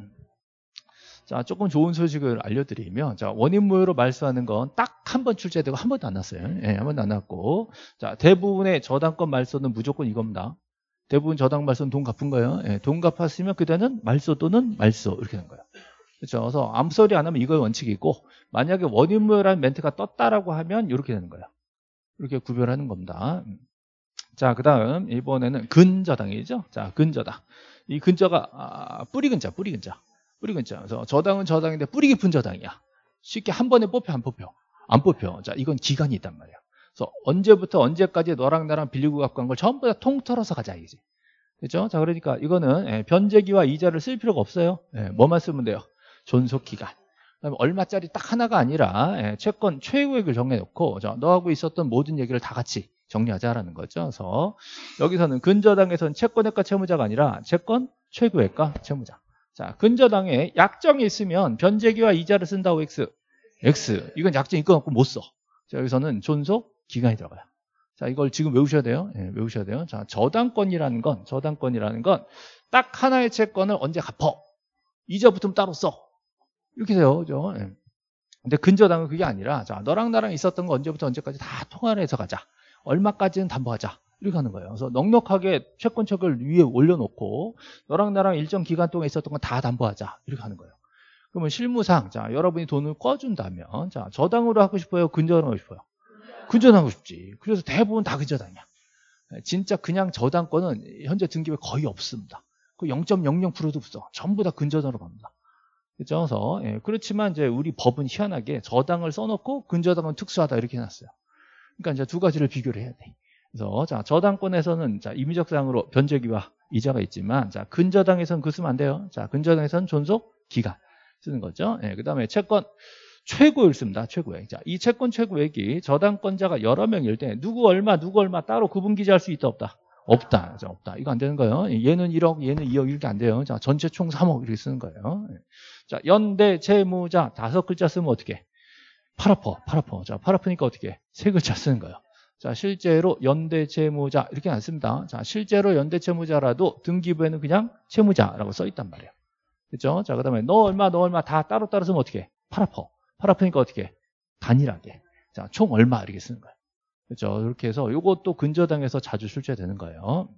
자, 조금 좋은 소식을 알려드리면, 자, 원인무효로 말소하는 건 딱 한 번 출제되고 한 번도 안 났어요. 예, 한 번도 안 났고. 자, 대부분의 저당권 말소는 무조건 이겁니다. 대부분 저당 말소는 돈 갚은 거예요. 예, 돈 갚았으면 그때는 말소 또는 말소 이렇게 되는 거예요. 그렇죠. 그래서 아무 소리 안 하면 이거의 원칙이고, 만약에 원인무효라는 멘트가 떴다라고 하면 이렇게 되는 거예요. 이렇게 구별하는 겁니다. 자, 그 다음, 이번에는 근저당이죠. 자, 근저당. 이 근자가 아, 뿌리 근자, 뿌리 근자, 뿌리 근자. 그래서 저당은 저당인데 뿌리 깊은 저당이야. 쉽게 한 번에 뽑혀 안 뽑혀? 안 뽑혀. 자, 이건 기간이 있단 말이야. 그래서 언제부터 언제까지 너랑 나랑 빌리고 갖고 간 걸 전부 다 통틀어서 가자 이지. 그렇죠? 자, 그러니까 이거는 예, 변제기와 이자를 쓸 필요가 없어요. 예, 뭐만 쓰면 돼요? 존속 기간. 그다음에 얼마짜리 딱 하나가 아니라 예, 채권 최고액을 정해놓고 자, 너하고 있었던 모든 얘기를 다 같이 정리하자라는 거죠. 그래서 여기서는 근저당에서는 채권액과 채무자가 아니라 채권 최고액과 채무자. 자, 근저당에 약정이 있으면 변제기와 이자를 쓴다고 X. X. 이건 약정 있거 갖고 못 써. 자, 여기서는 존속 기간이 들어가요. 자, 이걸 지금 외우셔야 돼요. 네, 외우셔야 돼요. 자, 저당권이라는 건, 저당권이라는 건 딱 하나의 채권을 언제 갚어. 이자 붙으면 따로 써. 이렇게 돼요. 그죠? 네. 근데 근저당은 그게 아니라, 자, 너랑 나랑 있었던 거 언제부터 언제까지 다 통화를 해서 가자. 얼마까지는 담보하자. 이렇게 하는 거예요. 그래서 넉넉하게 채권책을 위에 올려놓고 너랑 나랑 일정 기간 동안 있었던 건 다 담보하자 이렇게 하는 거예요. 그러면 실무상 자 여러분이 돈을 꺼준다면 자 저당으로 하고 싶어요, 근저당 하고 싶어요. 근저당하고 싶지. 그래서 대부분 다 근저당이야. 진짜 그냥 저당권은 현재 등기부에 거의 없습니다. 그 0.00%도 없어. 전부 다 근저당으로 갑니다. 그렇죠? 그래서 예, 그렇지만 이제 우리 법은 희한하게 저당을 써놓고 근저당은 특수하다 이렇게 해놨어요. 그러니까 이제 두 가지를 비교를 해야 돼. 그래서 자 저당권에서는 자 임의적 사항으로 변제기와 이자가 있지만 자 근저당에서는 그 쓰면 안 돼요. 자 근저당에서는 존속 기간 쓰는 거죠. 예, 그다음에 채권 최고율 씁니다. 최고액. 자, 이 채권 최고액이 저당권자가 여러 명일 때 누구 얼마 누구 얼마 따로 구분 기재할 수 있다 없다. 없다. 자, 없다. 이거 안 되는 거예요. 얘는 1억, 얘는 2억 이렇게 안 돼요. 자, 전체 총 3억 이렇게 쓰는 거예요. 예. 자, 연대 채무자 다섯 글자 쓰면 어떻게? 파라퍼, 파라퍼. 자, 파라퍼니까 어떻게? 세 글자 쓰는 거예요. 자, 실제로 연대 채무자 이렇게 안 씁니다. 자, 실제로 연대 채무자라도 등기부에는 그냥 채무자라고 써 있단 말이에요. 그렇죠? 자, 그다음에 너 얼마, 너 얼마 다 따로 따로 쓰면 어떻게? 파라퍼. 파라퍼니까 어떻게? 단일하게. 자, 총 얼마 이렇게 쓰는 거예요. 그렇죠? 이렇게 해서 이것도 근저당에서 자주 출제되는 거예요.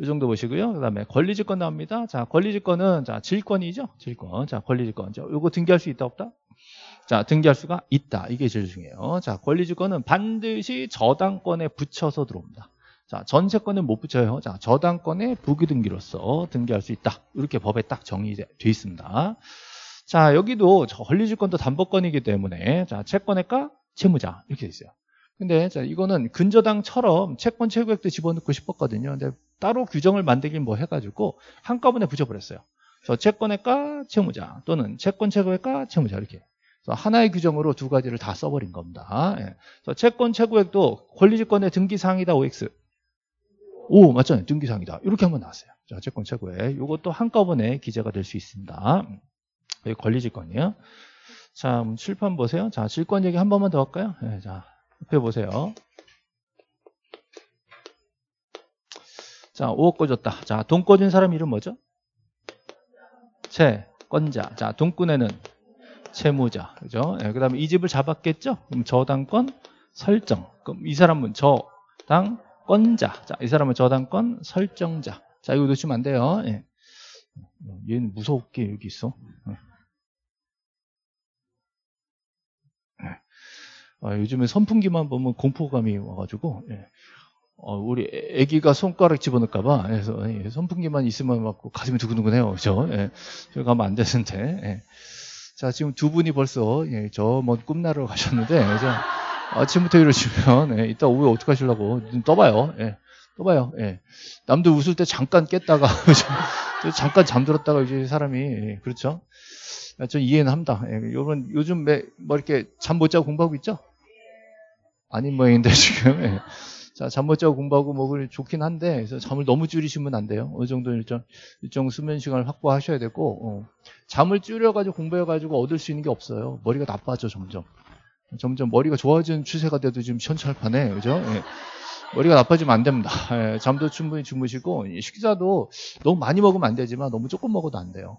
이 정도 보시고요. 그 다음에 권리질권 나옵니다. 자, 권리질권은, 자, 질권이죠? 질권. 자, 권리질권. 자, 요거 등기할 수 있다, 없다? 자, 등기할 수가 있다. 이게 제일 중요해요. 자, 권리질권은 반드시 저당권에 붙여서 들어옵니다. 자, 전세권은 못 붙여요. 자, 저당권에 부기등기로서 등기할 수 있다. 이렇게 법에 딱 정리되어 있습니다. 자, 여기도 권리질권도 담보권이기 때문에, 자, 채권의가 채무자. 이렇게 돼 있어요. 근데 자, 이거는 근저당처럼 채권 최고액도 집어넣고 싶었거든요. 근데 따로 규정을 만들긴 뭐 해가지고 한꺼번에 붙여버렸어요. 그래서 채권의가 채무자 또는 채권 최고액가 채무자 이렇게. 하나의 규정으로 두 가지를 다 써버린 겁니다. 예. 그래서 채권 최고액도 권리지권의 등기사항이다 OX. 오 맞잖아요. 등기사항이다. 이렇게 한번 나왔어요. 자, 채권 최고액. 이것도 한꺼번에 기재가 될 수 있습니다. 여기 권리지권이에요. 자, 칠판 보세요. 자, 질권 얘기 한 번만 더 할까요? 네, 자, 옆에 보세요. 자, 5억 꺼줬다. 자, 돈 꺼준 사람 이름 뭐죠? 채권자. 자, 돈꾼에는 채무자. 그죠? 네, 그 다음에 이 집을 잡았겠죠? 그럼 저당권 설정. 그럼 이 사람은 저당권자. 자, 이 사람은 저당권 설정자. 자, 이거 놓치면 안 돼요. 예. 얘는 무섭게 여기 있어. 예. 아, 요즘에 선풍기만 보면 공포감이 와가지고 예. 어, 우리 애기가 손가락 집어넣을까봐 그래서 예, 선풍기만 있으면 막 가슴이 두근두근해요, 그죠? 예. 저 가면 안 되는데. 예. 자, 지금 두 분이 벌써 예, 저먼 꿈나라로 가셨는데 그래서 아침부터 이러시면 예, 이따 오후에 어떡 하시려고 눈 떠봐요. 예. 떠봐요. 예. 남들 웃을 때 잠깐 깼다가 <laughs> 잠깐 잠들었다가 이제 사람이 예, 그렇죠? 전 이해는 합니다. 예, 요런 요즘 뭐 이렇게 잠 못 자고 공부하고 있죠? 아닌 모양인데 <laughs> 지금 예. 자, 잠 못 자고 공부하고 먹을 좋긴 한데 그래서 잠을 너무 줄이시면 안 돼요. 어느 정도 일정 일정 수면 시간을 확보하셔야 되고 어. 잠을 줄여가지고 공부해가지고 얻을 수 있는 게 없어요. 머리가 나빠져 점점. 점점 머리가 좋아지는 추세가 돼도 지금 현찰판에 그죠? 예. 머리가 나빠지면 안 됩니다. 예. 잠도 충분히 주무시고 식사도 너무 많이 먹으면 안 되지만 너무 조금 먹어도 안 돼요.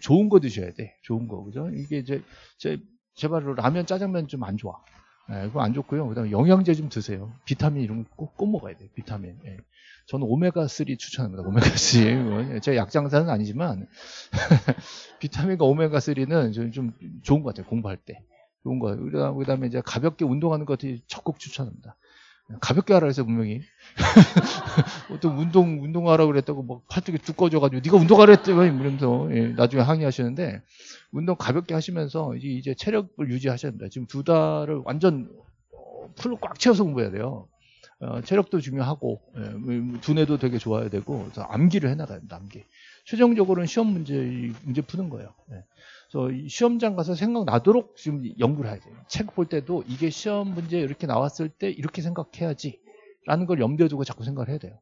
좋은 거 드셔야 돼. 좋은 거 그죠? 이게 이제 제 제발 라면 짜장면 좀 안 좋아. 예, 그거 안 좋고요. 그다음에 영양제 좀 드세요. 비타민 이런 거꼭 꼭 먹어야 돼요. 비타민. 예. 저는 오메가 3 추천합니다. 오메가 3. 제가 약장사는 아니지만 <laughs> 비타민과 오메가 3는 좀, 좀 좋은 것 같아요. 공부할 때. 좋은 거. 그다음에 이제 가볍게 운동하는 것도 적극 추천합니다. 가볍게 하라 해서 분명히 <laughs> 어떤 운동 운동하라 고 그랬다고 막 팔뚝이 두꺼워져가지고 네가 운동하라 했더니 이러면서 예, 나중에 항의하시는데 운동 가볍게 하시면서 이제, 이제 체력을 유지하셔야 됩니다. 지금 두 달을 완전 어, 풀로 꽉 채워서 공부해야 돼요. 어, 체력도 중요하고 예, 뭐, 두뇌도 되게 좋아야 되고 암기를 해나가야 됩니다. 암기. 최종적으로는 시험 문제 문제 푸는 거예요. 예. 시험장 가서 생각나도록 지금 연구를 해야 돼요. 책 볼 때도 이게 시험 문제 이렇게 나왔을 때 이렇게 생각해야지 라는 걸 염두에 두고 자꾸 생각을 해야 돼요.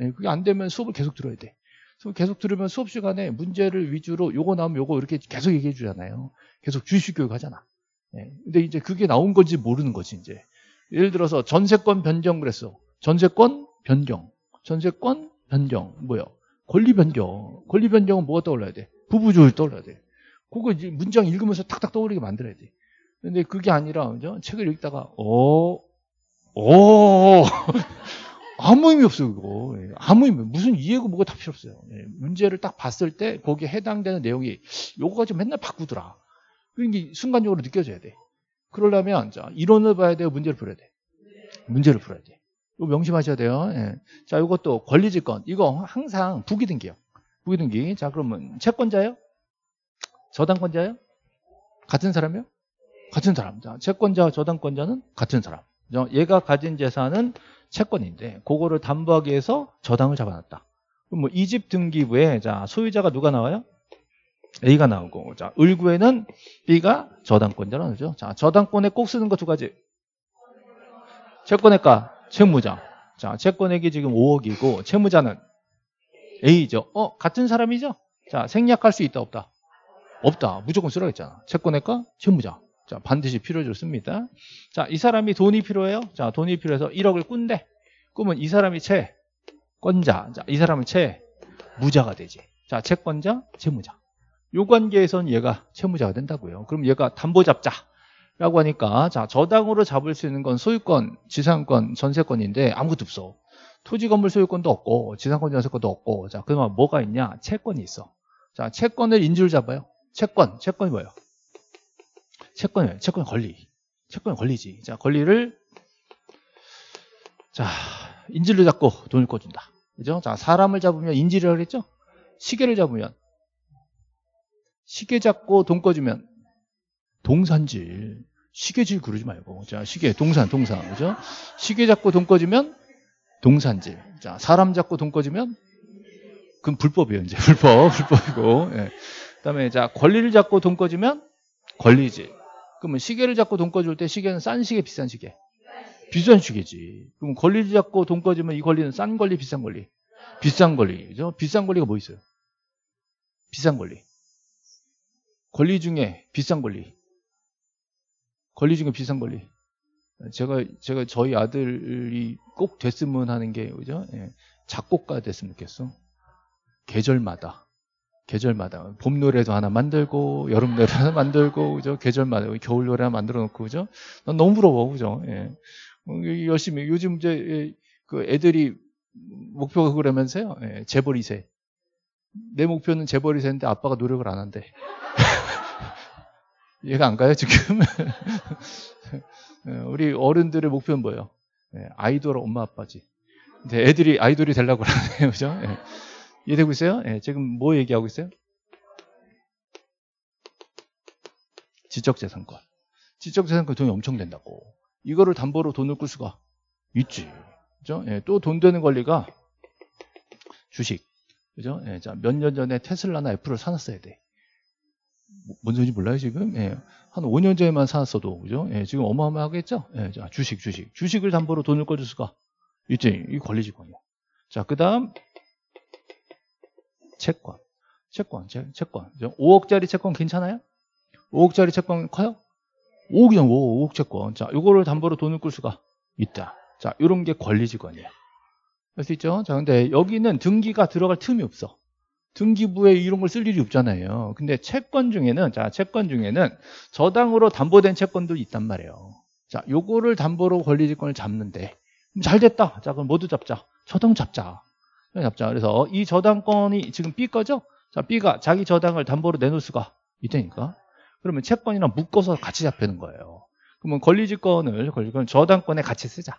예, 그게 안 되면 수업을 계속 들어야 돼. 수업 계속 들으면 수업 시간에 문제를 위주로 요거 나오면 요거 이렇게 계속 얘기해 주잖아요. 계속 주식 교육 하잖아. 예, 근데 이제 그게 나온 건지 모르는 거지 이제. 예를 들어서 전세권 변경 그랬어. 전세권 변경. 전세권 변경. 뭐야? 권리 변경. 권리 변경은 뭐가 떠올라야 돼? 부부 조율 떠올라야 돼. 그거 이제 문장 읽으면서 탁탁 떠오르게 만들어야 돼. 근데 그게 아니라 그죠? 책을 읽다가 어오 <laughs> 아무 의미 없어요 그거. 예, 아무 의미 무슨 이해고 뭐가 다 필요 없어요. 예, 문제를 딱 봤을 때 거기에 해당되는 내용이 요거 좀 맨날 바꾸더라. 그게 순간적으로 느껴져야 돼. 그러려면 자 이론을 봐야 돼요 문제를 풀어야 돼? 문제를 풀어야 돼. 이거 명심하셔야 돼요. 예. 자 이것도 권리질권. 이거 항상 부기등기요. 부기등기 자 그러면 채권자예요 저당권자예요 같은 사람이요 같은 사람 자 채권자와 저당권자는 같은 사람 얘가 가진 재산은 채권인데 그거를 담보하기 위해서 저당을 잡아놨다. 그럼 뭐 이집 등기부에 자 소유자가 누가 나와요? A가 나오고 자 을구에는 B가 저당권자라는 거죠. 자 저당권에 꼭 쓰는 거 두 가지. 채권의가 채무자. 자 채권액이 지금 5억이고 채무자는 A죠. 어 같은 사람이죠? 자 생략할 수 있다 없다? 없다. 무조건 쓰라고 했잖아. 채권의가 채무자. 자, 반드시 필요를 씁니다. 자, 이 사람이 돈이 필요해요. 자, 돈이 필요해서 1억을 꾼대. 꾸면 이 사람이 채 권자. 자, 이 사람은 채 무자가 되지. 자, 채권자, 채무자. 요 관계에선 얘가 채무자가 된다고요. 그럼 얘가 담보 잡자. 라고 하니까 자 저당으로 잡을 수 있는 건 소유권, 지상권, 전세권인데 아무것도 없어. 토지 건물 소유권도 없고 지상권, 전세권도 없고 자 그러면 뭐가 있냐? 채권이 있어. 자 채권을 인주를 잡아요. 채권, 채권이 뭐예요? 채권을, 채권 권리. 채권 권리지. 자, 권리를, 자, 인질로 잡고 돈을 꿔준다. 그죠? 자, 사람을 잡으면 인질이라고 그랬죠? 시계를 잡으면, 시계 잡고 돈 꿔주면, 동산질. 시계질 그러지 말고. 자, 시계, 동산, 동산. 그죠? 시계 잡고 돈 꿔주면, 동산질. 자, 사람 잡고 돈 꿔주면, 그건 불법이에요, 이제. <laughs> 불법, 불법이고. 예. 그 다음에, 자, 권리를 잡고 돈 꿔주면, 권리질. 그러면 시계를 잡고 돈 꺼줄 때 시계는 싼 시계, 비싼 시계? 비싼 시계지. 그럼 권리를 잡고 돈 꺼주면 이 권리는 싼 권리, 비싼 권리? 비싼 권리. 그죠? 비싼 권리가 뭐 있어요? 비싼 권리. 권리 중에 비싼 권리. 권리 중에 비싼 권리. 제가, 제가 저희 아들이 꼭 됐으면 하는 게, 그죠? 예. 작곡가 됐으면 좋겠어. 계절마다. 계절마다. 봄 노래도 하나 만들고 여름 노래 하나 만들고 그죠? 계절마다. 겨울 노래 하나 만들어 놓고 그죠? 난 너무 부러워 그죠? 예. 어, 열심히. 요즘 이제 예, 그 애들이 목표가 그러면서요. 예. 재벌 2세. 내 목표는 재벌 2세인데 아빠가 노력을 안 한대. <laughs> 얘가 안 가요 지금? 예, <laughs> 우리 어른들의 목표는 뭐예요? 예. 아이돌 엄마 아빠지. 근데 애들이 아이돌이 되려고 그러네요 그죠? 예. 이해되고 있어요? 예, 지금 뭐 얘기하고 있어요? 지적재산권. 지적재산권 돈이 엄청 된다고. 이거를 담보로 돈을 끌 수가 있지. 그죠? 예, 또 돈 되는 권리가 주식. 그죠? 예, 자, 몇 년 전에 테슬라나 애플을 사놨어야 돼. 뭐, 뭔 소리인지 몰라요, 지금? 예, 한 5년 전에만 사놨어도, 그죠? 예, 지금 어마어마하겠죠? 예, 자, 주식, 주식. 주식을 담보로 돈을 꺼줄 수가 있지. 이 권리지권이야. 자, 그 다음, 채권. 채권, 채권. 5억짜리 채권 괜찮아요? 5억짜리 채권 커요? 5억이잖아, 5억, 5억 채권. 자, 요거를 담보로 돈을 끌 수가 있다. 자, 요런 게 권리지권이에요. 할 수 있죠? 자, 근데 여기는 등기가 들어갈 틈이 없어. 등기부에 이런 걸 쓸 일이 없잖아요. 근데 채권 중에는, 자, 채권 중에는 저당으로 담보된 채권도 있단 말이에요. 자, 요거를 담보로 권리지권을 잡는데, 잘 됐다. 자, 그럼 모두 잡자. 저당 잡자. 잡자. 그래서 이 저당권이 지금 B 거죠? 자, B가 자기 저당을 담보로 내놓을 수가 있다니까. 그러면 채권이랑 묶어서 같이 잡히는 거예요. 그러면 권리지권을, 권리지권 저당권에 같이 쓰자.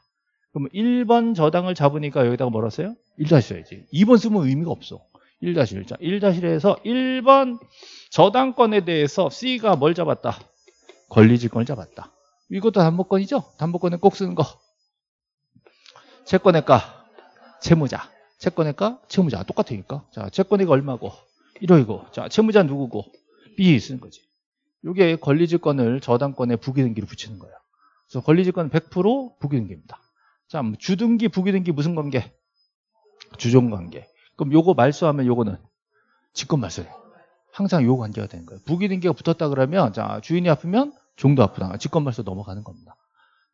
그러면 1번 저당을 잡으니까 여기다가 뭐라 써요? 1다시 써야지. 2번 쓰면 의미가 없어. 1-1. 자, 1-1에서 1번 저당권에 대해서 C가 뭘 잡았다? 권리지권을 잡았다. 이것도 담보권이죠? 담보권에 꼭 쓰는 거. 채권의 가 채무자. 채권의가 채무자 똑같으니까. 자, 채권의가 얼마고? 1억이고. 자, 채무자 누구고? B 쓰는 거지. 이게 권리지권을 저당권에 부기등기로 붙이는 거예요. 그래서 권리지권은 100% 부기등기입니다. 자, 뭐 주등기, 부기등기 무슨 관계? 주종관계. 그럼 요거 말소하면 요거는 직권 말소해. 항상 요 관계가 되는 거예요. 부기등기가 붙었다 그러면 자 주인이 아프면 종도 아프다. 직권 말소 넘어가는 겁니다.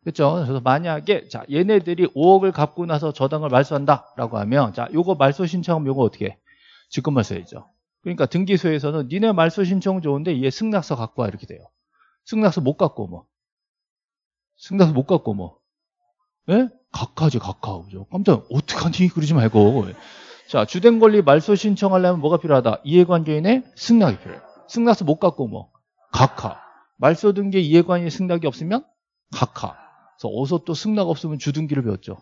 그렇죠? 그래서 만약에 자 얘네들이 5억을 갚고 나서 저당을 말소한다라고 하면 자 요거 말소 신청하면 요거 어떻게 해? 직권 말소해야죠. 그러니까 등기소에서는 니네 말소 신청 좋은데 얘 승낙서 갖고 와 이렇게 돼요. 승낙서 못 갖고 뭐 승낙서 못 갖고 뭐 예? 각하지, 각하. 그죠? 깜짝, 어떡하니? 그러지 말고. 자, 주된 권리 말소 신청하려면 뭐가 필요하다? 이해관계인의 승낙이 필요해요. 승낙서 못 갖고 뭐? 각하. 말소 등기에 이해관계 승낙이 없으면 각하. 그래서 어서 또 승낙 없으면 주등기를 배웠죠.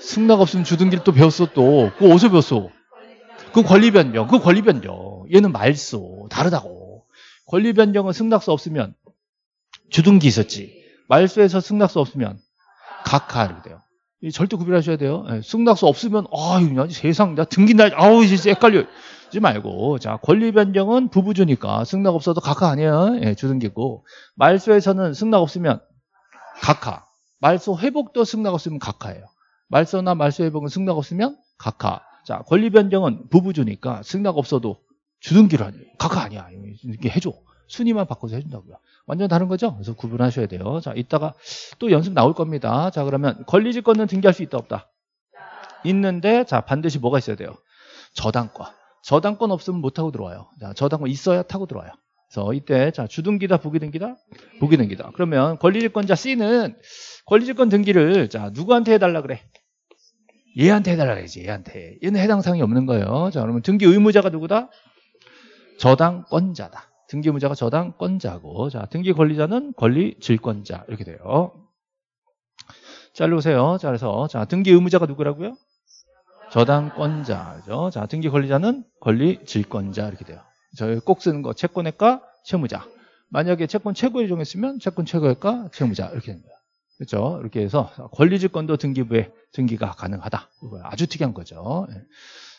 승낙 없으면 주등기를 또 배웠어 또. 그거 어디서 배웠어? 그 권리 변경. 그 권리 변경. 얘는 말소. 다르다고. 권리 변경은 승낙서 없으면 주등기 있었지. 말소에서 승낙서 없으면 각하 이렇게 돼요. 이 절대 구별하셔야 돼요. 예, 승낙서 없으면 아, 이거 세상 나 등기 날 아우 진짜 헷갈려. 지 말고 자 권리 변경은 부부주니까 승낙 없어도 각하 아니에요. 예, 주등기고 말소에서는 승낙 없으면 각하. 말소 회복도 승낙 없으면 각하예요. 말소나 말소 회복은 승낙 없으면 각하. 자 권리 변경은 부부주니까 승낙 없어도 주등기를 하니 각하 아니야. 이렇게 해줘. 순위만 바꿔서 해준다고요. 완전 다른 거죠? 그래서 구분하셔야 돼요. 자, 이따가 또 연습 나올 겁니다. 자, 그러면 권리지권은 등기할 수 있다, 없다? 있는데, 자, 반드시 뭐가 있어야 돼요? 저당권. 저당권 없으면 못 타고 들어와요. 자, 저당권 있어야 타고 들어와요. 그래서 이때, 자, 주등기다, 부기등기다? 부기등기다. 그러면 권리지권자 C는 권리지권 등기를, 자, 누구한테 해달라 그래? 얘한테 해달라 그래야지, 얘한테. 얘는 해당 사항이 없는 거예요. 자, 그러면 등기 의무자가 누구다? 저당권자다. 등기 의무자가 저당권자고, 자, 등기 권리자는 권리 질권자. 이렇게 돼요. 자, 일로 오세요. 자, 그래서, 자, 등기 의무자가 누구라고요? 저당권자죠. 자, 등기 권리자는 권리 질권자. 이렇게 돼요. 저희 꼭 쓰는 거, 채권액과 채무자. 만약에 채권 최고에 정했으면 채권 최고액과 채무자. 이렇게 됩니다. 그렇죠? 이렇게 해서 권리질권도 등기부에 등기가 가능하다. 아주 특이한 거죠. 예.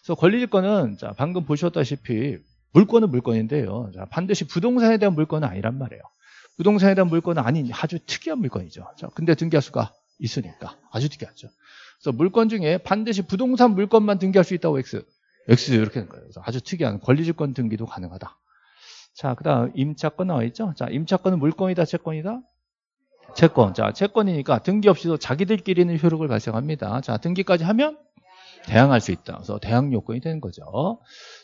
그래서 권리질권은 자, 방금 보셨다시피 물건은 물건인데요. 자, 반드시 부동산에 대한 물건은 아니란 말이에요. 부동산에 대한 물건은 아닌 아주 특이한 물건이죠. 자, 근데 등기할 수가 있으니까 아주 특이하죠. 그래서 물건 중에 반드시 부동산 물건만 등기할 수 있다고 X. X 이렇게 된 거예요. 그래서 아주 특이한 권리질권 등기도 가능하다. 자, 그 다음 임차권 나와 있죠. 자, 임차권은 물건이다, 채권이다? 채권. 자, 채권이니까 등기 없이도 자기들끼리는 효력을 발생합니다. 자, 등기까지 하면 대항할 수 있다. 그래서 대항 요건이 되는 거죠.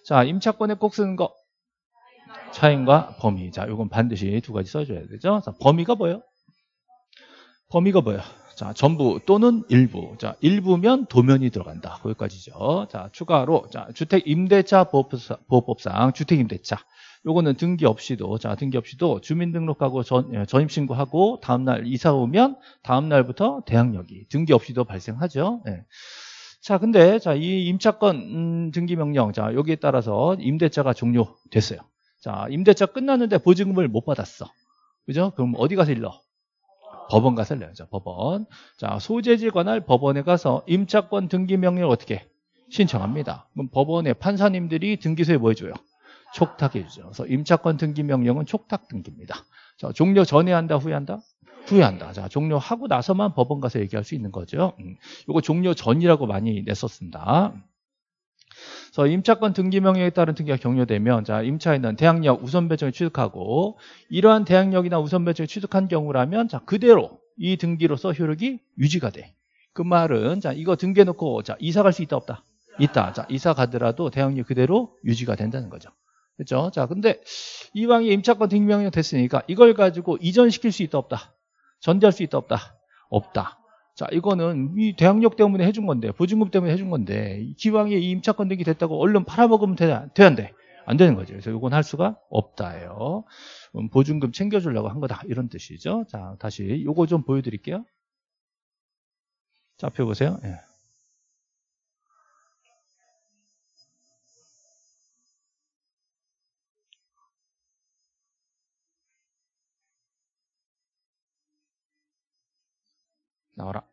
자, 임차권에 꼭 쓰는 거. 차임과 범위. 자, 이건 반드시 두 가지 써줘야 되죠. 자, 범위가 뭐예요? 범위가 뭐예요? 자, 전부 또는 일부. 자, 일부면 도면이 들어간다. 거기까지죠. 자, 추가로 자, 주택 임대차 보호법상 주택 임대차. 요거는 등기 없이도 자, 등기 없이도 주민등록하고 전, 예, 전입 신고하고 다음 날 이사 오면 다음 날부터 대항력이 등기 없이도 발생하죠. 예. 자, 근데 자, 이 임차권 음, 등기 명령 자, 여기에 따라서 임대차가 종료됐어요. 자, 임대차 끝났는데 보증금을 못 받았어. 그죠? 그럼 어디 가서 일러? 법원 가서 일러야죠. 법원. 자, 소재지 관할 법원에 가서 임차권 등기 명령을 어떻게 신청합니다. 그럼 법원의 판사님들이 등기소에 뭐 해줘요? 촉탁해 주죠. 그래서 임차권 등기 명령은 촉탁 등기입니다. 자, 종료 전에 한다, 후에 한다? 후회한다. 자, 종료하고 나서만 법원 가서 얘기할 수 있는 거죠. 음, 이거 종료 전이라고 많이 냈었습니다. 그래서 임차권 등기 명령에 따른 등기가 격려되면 자 임차인은 대항력 우선 배정을 취득하고 이러한 대항력이나 우선 배정을 취득한 경우라면 자 그대로 이 등기로서 효력이 유지가 돼. 그 말은 자 이거 등기해 놓고 자 이사 갈 수 있다 없다? 있다. 자 이사 가더라도 대항력 그대로 유지가 된다는 거죠. 그렇죠? 자 근데 이왕에 임차권 등기 명령 됐으니까 이걸 가지고 이전시킬 수 있다 없다? 전제할 수 있다 없다? 없다. 자, 이거는 이 대항력 때문에 해준 건데, 보증금 때문에 해준 건데, 기왕에 이 임차권 등기 됐다고 얼른 팔아먹으면 돼, 돼, 안 돼? 안 되는 거죠. 그래서 이건 할 수가 없다예요. 음, 보증금 챙겨주려고 한 거다. 이런 뜻이죠. 자, 다시 요거 좀 보여드릴게요. 자, 펴보세요. 예. 나와라.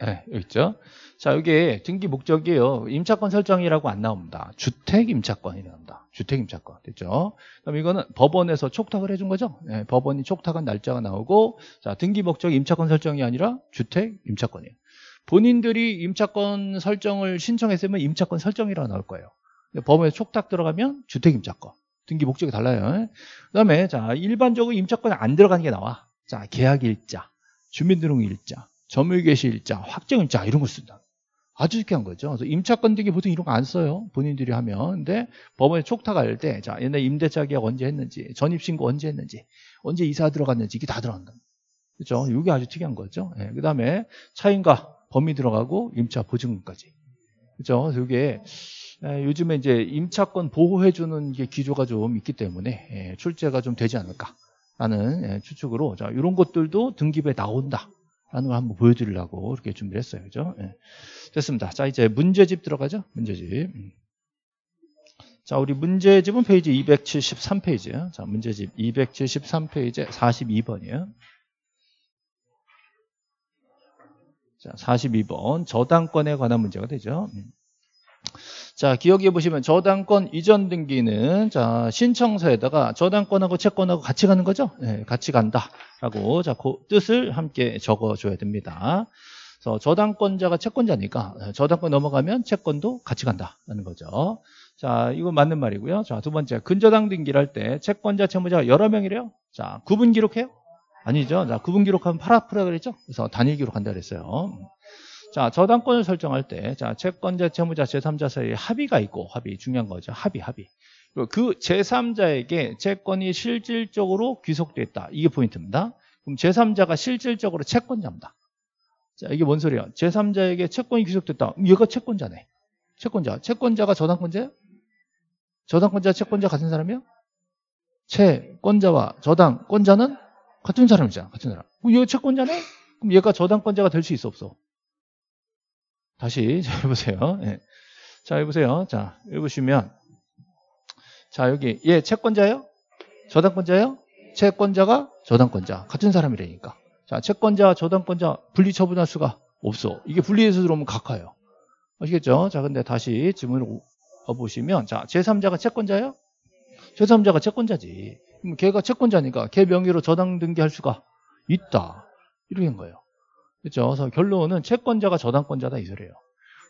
네, 여기 있죠. 자, 여기 등기 목적이에요. 임차권 설정이라고 안 나옵니다. 주택 임차권이 나옵니다. 주택 임차권. 됐죠? 그럼 이거는 법원에서 촉탁을 해준 거죠? 네, 법원이 촉탁한 날짜가 나오고, 자, 등기 목적 임차권 설정이 아니라 주택 임차권이에요. 본인들이 임차권 설정을 신청했으면 임차권 설정이라고 나올 거예요. 법원에 촉탁 들어가면 주택 임차권. 등기 목적이 달라요. 그 다음에, 자, 일반적으로 임차권에 안 들어가는 게 나와. 자, 계약 일자, 주민등록 일자, 점유개시일자, 확정일자 이런 걸 쓴다. 아주 특이한 거죠. 그래서 임차권 등기 보통 이런 거 안 써요. 본인들이 하면. 근데 법원에 촉탁할 때, 자, 옛날 임대차 계약 언제 했는지, 전입신고 언제 했는지, 언제 이사 들어갔는지 이게 다 들어간다. 그죠? 이게 아주 특이한 거죠. 예, 그 다음에 차인가 범위 들어가고 임차 보증금까지. 그죠? 이게 예, 요즘에 이제 임차권 보호해주는 게 기조가 좀 있기 때문에 예, 출제가 좀 되지 않을까라는 예, 추측으로 자 이런 것들도 등기부에 나온다. 라는 걸 한번 보여드리려고 이렇게 준비를 했어요. 그죠? 예. 됐습니다. 자, 이제 문제집 들어가죠? 문제집. 음. 자, 우리 문제집은 페이지 273페이지요. 자, 문제집 273페이지 42번이에요. 자, 42번. 저당권에 관한 문제가 되죠. 음. 자, 기억해 보시면 저당권 이전 등기는 자, 신청서에다가 저당권하고 채권하고 같이 가는 거죠? 네, 같이 간다라고 자, 그 뜻을 함께 적어 줘야 됩니다. 그래서 저당권자가 채권자니까 저당권 넘어가면 채권도 같이 간다는 거죠. 자, 이거 맞는 말이고요. 자, 두 번째 근저당 등기를 할 때 채권자 채무자가 여러 명이래요. 자, 구분 기록해요? 아니죠. 자, 구분 기록하면 파라프라 그랬죠? 그래서 단일 기록한다 그랬어요. 자, 저당권을 설정할 때, 자, 채권자, 채무자, 제3자 사이에 합의가 있고, 합의, 중요한 거죠. 합의, 합의. 그 제3자에게 채권이 실질적으로 귀속돼 있다. 이게 포인트입니다. 그럼 제3자가 실질적으로 채권자입니다. 자, 이게 뭔 소리야? 제3자에게 채권이 귀속됐다. 얘가 채권자네. 채권자. 채권자가 저당권자야? 저당권자, 채권자 같은 사람이야? 채권자와 저당권자는 같은 사람이잖아. 같은 사람. 그럼 얘가 채권자네? 그럼 얘가 저당권자가 될 수 있어, 없어? 다시 <laughs> 자, 해보세요. 네. 자, 해보세요. 자, 해보시면 자, 여기 얘 채권자예요? 저당권자예요? 채권자가 저당권자. 같은 사람이라니까. 자, 채권자, 저당권자 분리 처분할 수가 없어. 이게 분리해서 들어오면 각하예요. 아시겠죠? 자, 근데 다시 질문을 보시면 자, 제3자가 채권자예요? 제3자가 채권자지. 그럼 걔가 채권자니까 걔 명의로 저당 등기할 수가 있다. 이렇게 한 거예요. 그렇죠? 그래서 결론은 채권자가 저당권자다 이 소리예요.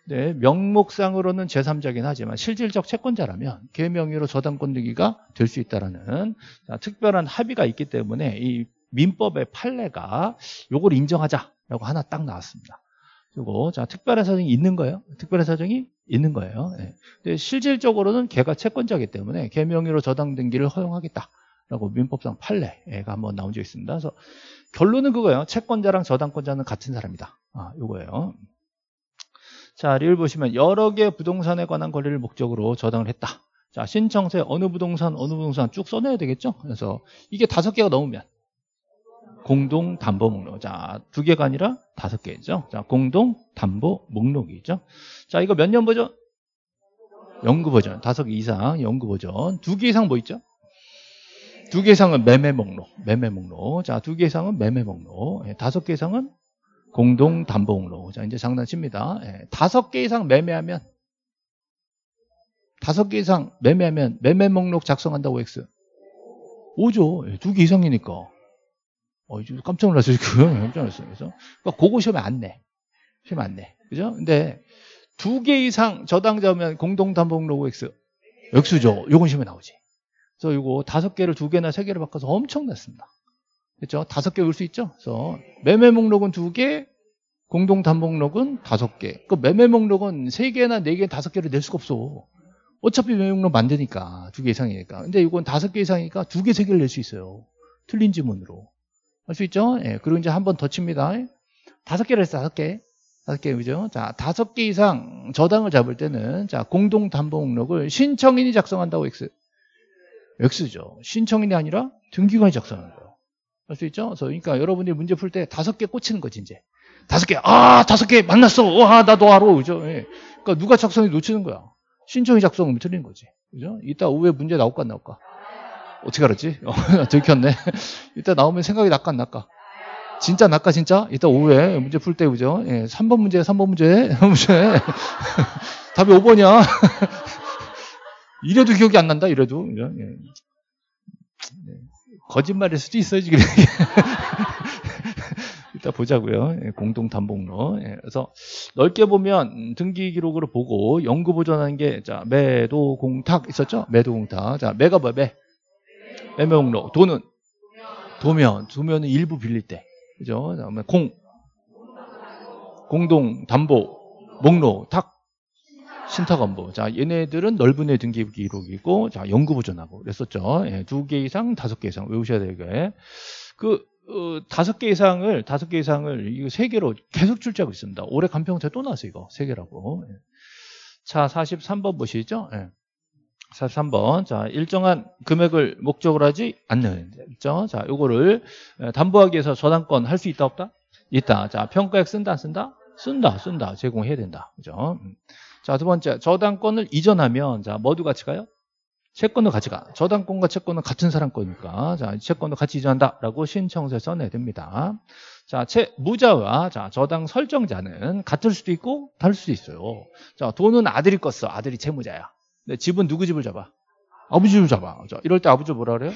네, 명목상으로는 제3자긴 하지만 실질적 채권자라면 개 명의로 저당권 등기가 될 수 있다라는 자, 특별한 합의가 있기 때문에 이 민법의 판례가 요걸 인정하자라고 하나 딱 나왔습니다. 그리고 자 특별한 사정이 있는 거예요. 특별한 사정이 있는 거예요. 네. 근데 실질적으로는 개가 채권자이기 때문에 개 명의로 저당 등기를 허용하겠다. 라고 민법상 판례가 한번 나온 적이 있습니다. 그래서 결론은 그거예요. 채권자랑 저당권자는 같은 사람이다. 아, 요거예요. 자, 리를 보시면 여러 개 부동산에 관한 권리를 목적으로 저당을 했다. 자, 신청서에 어느 부동산, 어느 부동산 쭉 써내야 되겠죠? 그래서 이게 다섯 개가 넘으면 공동 담보 목록. 자, 두 개가 아니라 다섯 개죠. 자, 공동 담보 목록이죠. 자, 이거 몇 년 버전? 연구 버전. 다섯 개 이상 연구 버전. 두 개 이상 뭐 있죠? 두 개 이상은 매매 목록, 매매 목록. 자, 두 개 이상은 매매 목록. 예, 다섯 개 이상은 공동 담보 목록. 자, 이제 장난칩니다. 예, 다섯 개 이상 매매하면 다섯 개 이상 매매하면 매매 목록 작성한다고 X. 5죠. 예, 두개 이상이니까. 어, 깜짝 놀랐어요, 지금. <laughs> 깜짝 놀랐어요. 그래서. 그러니까 그거 시험에 안 내. 시험에 안 내. 그죠? 근데 두 개 이상 저당자면 공동 담보 목록 X. X죠. 요건 시험에 나오지. 그래서 이거 다섯 개를 두 개나 세 개를 바꿔서 엄청났습니다. 그렇죠? 다섯 개 올 수 있죠? 그래서 매매 목록은 두 개, 공동 담목록은 다섯 개. 그 매매 목록은 세 개나 네 개, 다섯 개를 낼 수가 없어. 어차피 매매 목록 만드니까 두 개 이상이니까. 근데 이건 다섯 개 이상이니까 두 개, 세 개를 낼 수 있어요. 틀린 지문으로. 할 수 있죠? 예. 그리고 이제 한 번 더 칩니다. 다섯 개를 했어, 다섯 개. 다섯 개, 그죠? 자, 다섯 개 이상 저당을 잡을 때는, 자, 공동 담보 목록을 신청인이 작성한다고 X. X죠. 신청인이 아니라 등기관이 작성하는 거예요. 알수 있죠? 그러니까 여러분들이 문제 풀 때 다섯 개 꽂히는 거지, 이제. 다섯 개, 아, 다섯 개 만났어. 와, 나도 알아. 그죠? 예. 그러니까 누가 작성이 놓치는 거야. 신청이 작성하면 틀린 거지. 그죠? 이따 오후에 문제 나올까, 안 나올까? 어떻게 알았지? <laughs> 어, 들켰네. <laughs> 이따 나오면 생각이 날까, 안 날까? 진짜 날까, 진짜? 이따 오후에 문제 풀 때, 그죠? 예, 3번 문제, 3번 문제, <laughs> 문제. 답이 5번이야. 이래도 기억이 안 난다, 이래도. 예. 네. 거짓말일 수도 있어요, 지금. <laughs> 이따 보자고요. 예, 공동 담봉로. 예, 그래서 넓게 보면 등기 기록으로 보고 연구 보존하는 게, 자, 매도 공탁 있었죠? 매도 공탁. 자, 매가 뭐야, 매? 매매 목록. 도는? 도면. 도면은 일부 빌릴 때. 그죠? 다음에 공. 공동 담보. 목록. 탁. 신탁원부. 자, 얘네들은 넓은 애 등기 기록이고, 자, 연구 보존하고 그랬었죠. 예, 두개 이상, 다섯 개 이상 외우셔야 되게. 그, 어, 다섯 개 이상을 다섯 개 이상을 이거 세 개로 계속 출제하고 있습니다. 올해 간평대 또 나왔어요 이거 세 개라고. 예. 자 43번 보시죠. 예. 43번. 자, 일정한 금액을 목적으로 하지 않는. 그죠? 자, 요거를 담보하기 위해서 저당권 할 수 있다, 없다? 있다. 자, 평가액 쓴다, 안 쓴다? 쓴다, 쓴다. 제공해야 된다. 그죠? 음. 자, 두 번째. 저당권을 이전하면, 자, 뭐도 같이 가요? 채권도 같이 가. 저당권과 채권은 같은 사람 거니까. 자, 채권도 같이 이전한다라고 신청서에 써내야 됩니다. 자, 채, 무자와 자, 저당 설정자는 같을 수도 있고 다를 수도 있어요. 자, 돈은 아들이 껐어. 아들이 채무자야. 근데 집은 누구 집을 잡아? 아버지 집을 잡아. 자, 이럴 때 아버지 뭐라 그래요?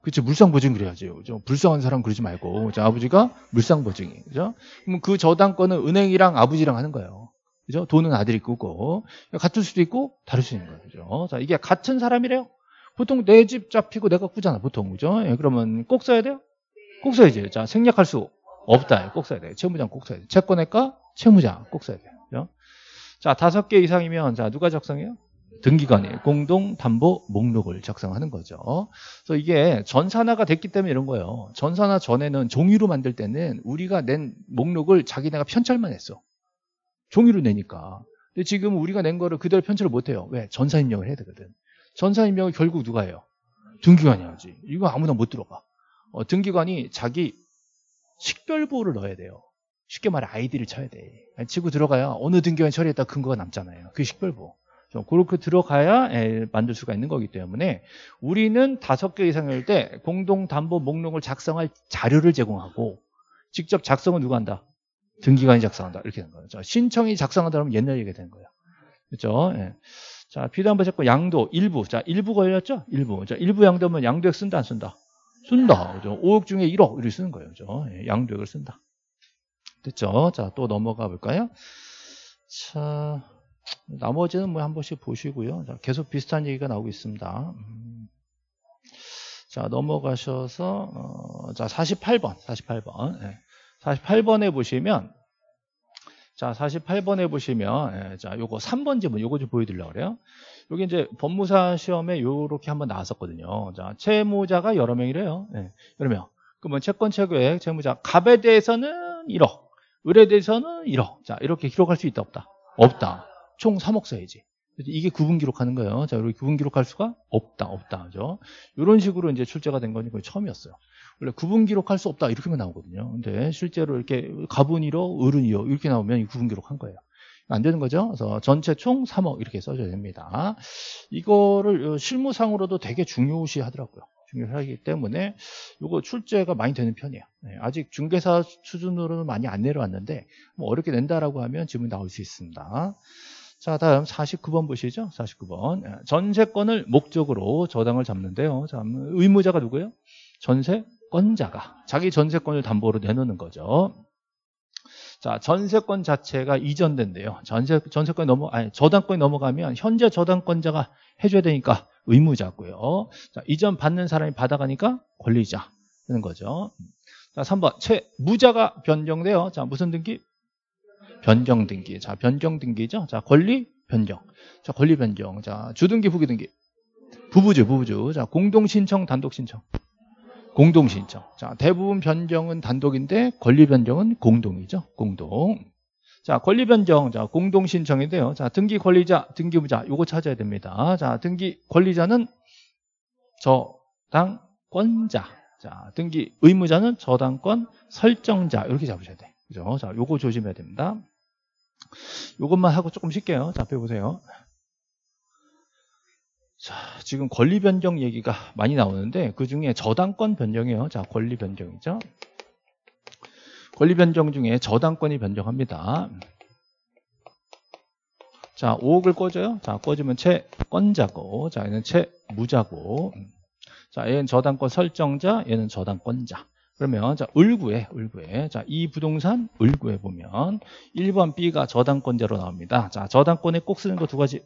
그치, 물상보증 그래야지. 그죠? 불쌍한 사람 그러지 말고. 자, 아버지가 물상보증이. 그죠? 그럼 그 저당권은 은행이랑 아버지랑 하는 거예요. 그죠? 돈은 아들이 꾸고. 같을 수도 있고, 다를 수 있는 거예요. 그죠? 자, 이게 같은 사람이래요? 보통 내 집 잡히고 내가 꾸잖아, 보통. 그죠? 예, 그러면 꼭 써야 돼요? 꼭 써야지. 자, 생략할 수 없다. 꼭 써야 돼요. 채무장 꼭 써야 돼요. 채권액과 채무장 꼭 써야 돼요. 그죠? 자, 다섯 개 이상이면, 자, 누가 작성해요? 등기관이 공동 담보 목록을 작성하는 거죠. 그래서 이게 전산화가 됐기 때문에 이런 거예요. 전산화 전에는 종이로 만들 때는 우리가 낸 목록을 자기네가 편찰만 했어. 종이로 내니까. 근데 지금 우리가 낸 거를 그대로 편철을 못 해요. 왜? 전사 입력을 해야 되거든. 전사 입력을 결국 누가 해요? 등기관이 하지. 이거 아무나 못 들어가. 어, 등기관이 자기 식별부호를 넣어야 돼요. 쉽게 말해 아이디를 쳐야 돼. 치고 들어가야 어느 등기관이 처리했다 근거가 남잖아요. 그 식별부. 그렇게 들어가야 만들 수가 있는 거기 때문에 우리는 다섯 개 이상일 때 공동담보 목록을 작성할 자료를 제공하고 직접 작성은 누가 한다? 등기관이 작성한다. 이렇게 되는 거죠. 신청이 작성한다 그러면 옛날 얘기가 되는 거예요. 그렇죠? 예. 자, 비담보 채권 양도 일부. 자, 일부 걸렸죠? 일부. 자, 일부 양도면 양도액 쓴다 안 쓴다? 쓴다. 그죠? 5억 중에 1억 이렇게 쓰는 거예요. 그죠? 예, 양도액을 쓴다. 됐죠? 자, 또 넘어가 볼까요? 자, 나머지는 뭐 한 번씩 보시고요. 자, 계속 비슷한 얘기가 나오고 있습니다. 음. 자, 넘어가셔서, 어, 자, 48번, 48번. 예. 48번에 보시면, 자, 48번에 보시면, 예, 자, 요거 3번 지문, 요거 좀 보여 드리려고 그래요. 여기 이제 법무사 시험에 요렇게 한번 나왔었거든요. 자, 채무자가 여러 명이래요. 예, 여러 명. 그러면 채권 채고액, 채무자, 갑에 대해서는 1억, 을에 대해서는 1억. 자, 이렇게 기록할 수 있다, 없다? 없다. 총 3억 써야지. 이게 구분 기록하는 거예요. 자, 이렇게 구분 기록할 수가 없다, 없다. 그죠? 이런 식으로 이제 출제가 된 거니 거의 처음이었어요. 원래 구분 기록할 수 없다, 이렇게만 나오거든요. 근데 실제로 이렇게 가분이로, 을은이요, 이렇게 나오면 구분 기록한 거예요. 안 되는 거죠. 그래서 전체 총 3억 이렇게 써줘야 됩니다. 이거를 실무상으로도 되게 중요시 하더라고요. 중요하기 때문에 이거 출제가 많이 되는 편이에요. 네, 아직 중개사 수준으로는 많이 안 내려왔는데 뭐 어렵게 낸다라고 하면 지문이 나올 수 있습니다. 자, 다음 49번 보시죠. 49번. 예, 전세권을 목적으로 저당을 잡는데요. 자, 의무자가 누구예요? 전세권자가. 자기 전세권을 담보로 내놓는 거죠. 자, 전세권 자체가 이전된대요. 전세, 전세권이 넘어, 아니, 저당권이 넘어가면 현재 저당권자가 해줘야 되니까 의무자고요. 자, 이전 받는 사람이 받아가니까 권리자. 되는 거죠. 자, 3번. 채, 무자가 변경돼요. 자, 무슨 등기? 변경 등기. 자, 변경 등기죠. 자, 권리 변경. 자, 권리 변경. 자, 주등기, 부기 등기. 부부주, 부부주. 자, 공동 신청, 단독 신청. 공동 신청. 자, 대부분 변경은 단독인데 권리 변경은 공동이죠. 공동. 자, 권리 변경. 자, 공동 신청인데요. 자, 등기 권리자, 등기부자. 요거 찾아야 됩니다. 자, 등기 권리자는 저당권자. 자, 등기 의무자는 저당권 설정자. 이렇게 잡으셔야 돼. 그죠? 자, 요거 조심해야 됩니다. 요것만 하고 조금 쉴게요. 자, 앞에 보세요. 자, 지금 권리 변경 얘기가 많이 나오는데 그 중에 저당권 변경이에요. 자, 권리 변경이죠. 권리 변경 중에 저당권이 변경합니다. 자, 5억을 꿔줘요. 자, 꿔주면 채권자고, 자, 얘는 채무자고, 자, 얘는 저당권 설정자, 얘는 저당권자. 그러면 자 을구에 을구에 자이 부동산 을구에 보면 1번 B가 저당권자로 나옵니다. 자 저당권에 꼭 쓰는 거 두 가지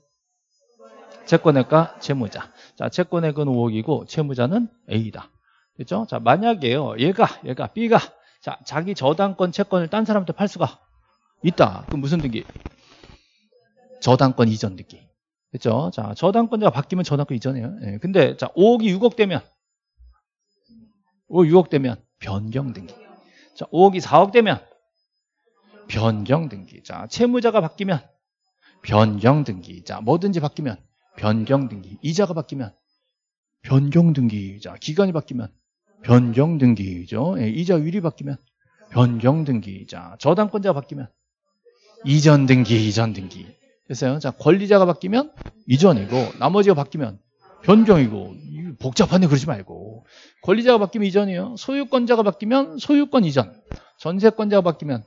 채권액과 채무자. 자 채권액은 5억이고 채무자는 A다. 그렇죠? 자 만약에요 얘가 얘가 B가 자 자기 저당권 채권을 딴 사람한테 팔 수가 있다. 그럼 무슨 등기? 저당권 이전 등기. 그렇죠? 자 저당권자가 바뀌면 저당권 이전이에요. 예, 근데 자 5억이 6억 되면 5억 6억 되면 변경 등기. 자, 5억이 4억 되면 변경 등기. 자, 채무자가 바뀌면 변경 등기. 자, 뭐든지 바뀌면 변경 등기. 이자가 바뀌면 변경 등기. 자, 기간이 바뀌면 변경 등기죠. 예, 이자율이 바뀌면 변경 등기. 자, 저당권자가 바뀌면 이전 등기, 이전 등기. 됐어요? 자, 권리자가 바뀌면 이전이고 나머지가 바뀌면 변경이고 복잡한데 그러지 말고 권리자가 바뀌면 이전이에요. 소유권자가 바뀌면 소유권 이전. 전세권자가 바뀌면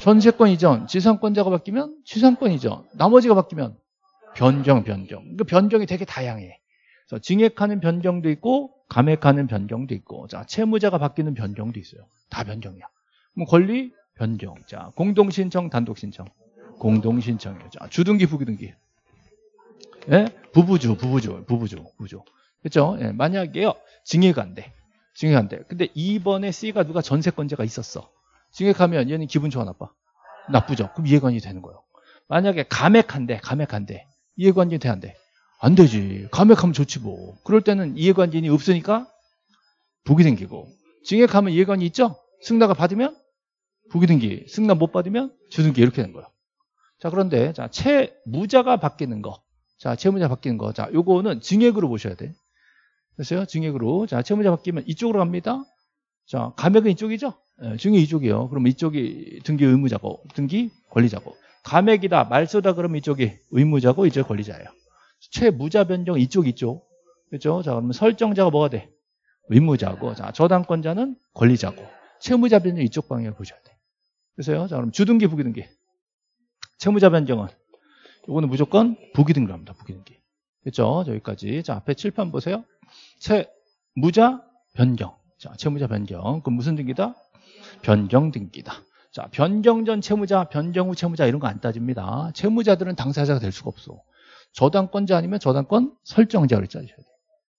전세권 이전. 지상권자가 바뀌면 지상권 이전. 나머지가 바뀌면 변경, 변경. 그 변경이 되게 다양해. 그래서 증액하는 변경도 있고 감액하는 변경도 있고 자 채무자가 바뀌는 변경도 있어요. 다 변경이야. 그럼 권리 변경. 자 공동 신청, 단독 신청. 공동 신청이요. 자 주등기, 부기등기. 예? 부부주, 부부주, 부부주, 부부주. 그렇죠? 예, 만약에요. 증액 안 돼. 증액 안 돼. 근데 2번에 C가 누가 전세권자가 있었어. 증액하면 얘는 기분 좋아 나빠? 나쁘죠. 그럼 이해관이 되는 거예요. 만약에 감액한대, 감액한대. 이해관이 돼, 안 돼? 안 되지. 감액하면 좋지 뭐. 그럴 때는 이해관진이 없으니까 부기 등기고. 증액하면 이해관이 있죠? 승낙을 받으면 부기 등기. 승낙 못 받으면 주등기 이렇게 되는 거예요. 자, 그런데 자, 채무자가 바뀌는 거. 자, 채무자 바뀌는 거. 자, 요거는 증액으로 보셔야 돼. 됐어요? 증액으로. 자, 채무자 바뀌면 이쪽으로 갑니다. 자, 감액은 이쪽이죠? 예, 증액 이쪽이요. 그럼 이쪽이 등기 의무자고, 등기 권리자고. 감액이다, 말소다 그러면 이쪽이 의무자고, 이쪽 권리자예요. 채무자 변경 이쪽 이쪽. 그렇죠? 자, 그러면 설정자가 뭐가 돼? 의무자고. 자, 저당권자는 권리자고. 채무자 변경 이쪽 방향을 보셔야 돼. 그래서요. 자, 그럼 주등기, 부기등기. 채무자 변경은 이거는 무조건 부기등기로 합니다. 부기등기. 그렇죠? 여기까지. 자, 앞에 칠판 보세요. 채무자 변경. 자, 채무자 변경. 그럼 무슨 등기다? 변경 등기다. 자, 변경 전 채무자, 변경 후 채무자 이런 거 안 따집니다. 채무자들은 당사자가 될 수가 없어. 저당권자 아니면 저당권 설정자를 짜셔야 돼요.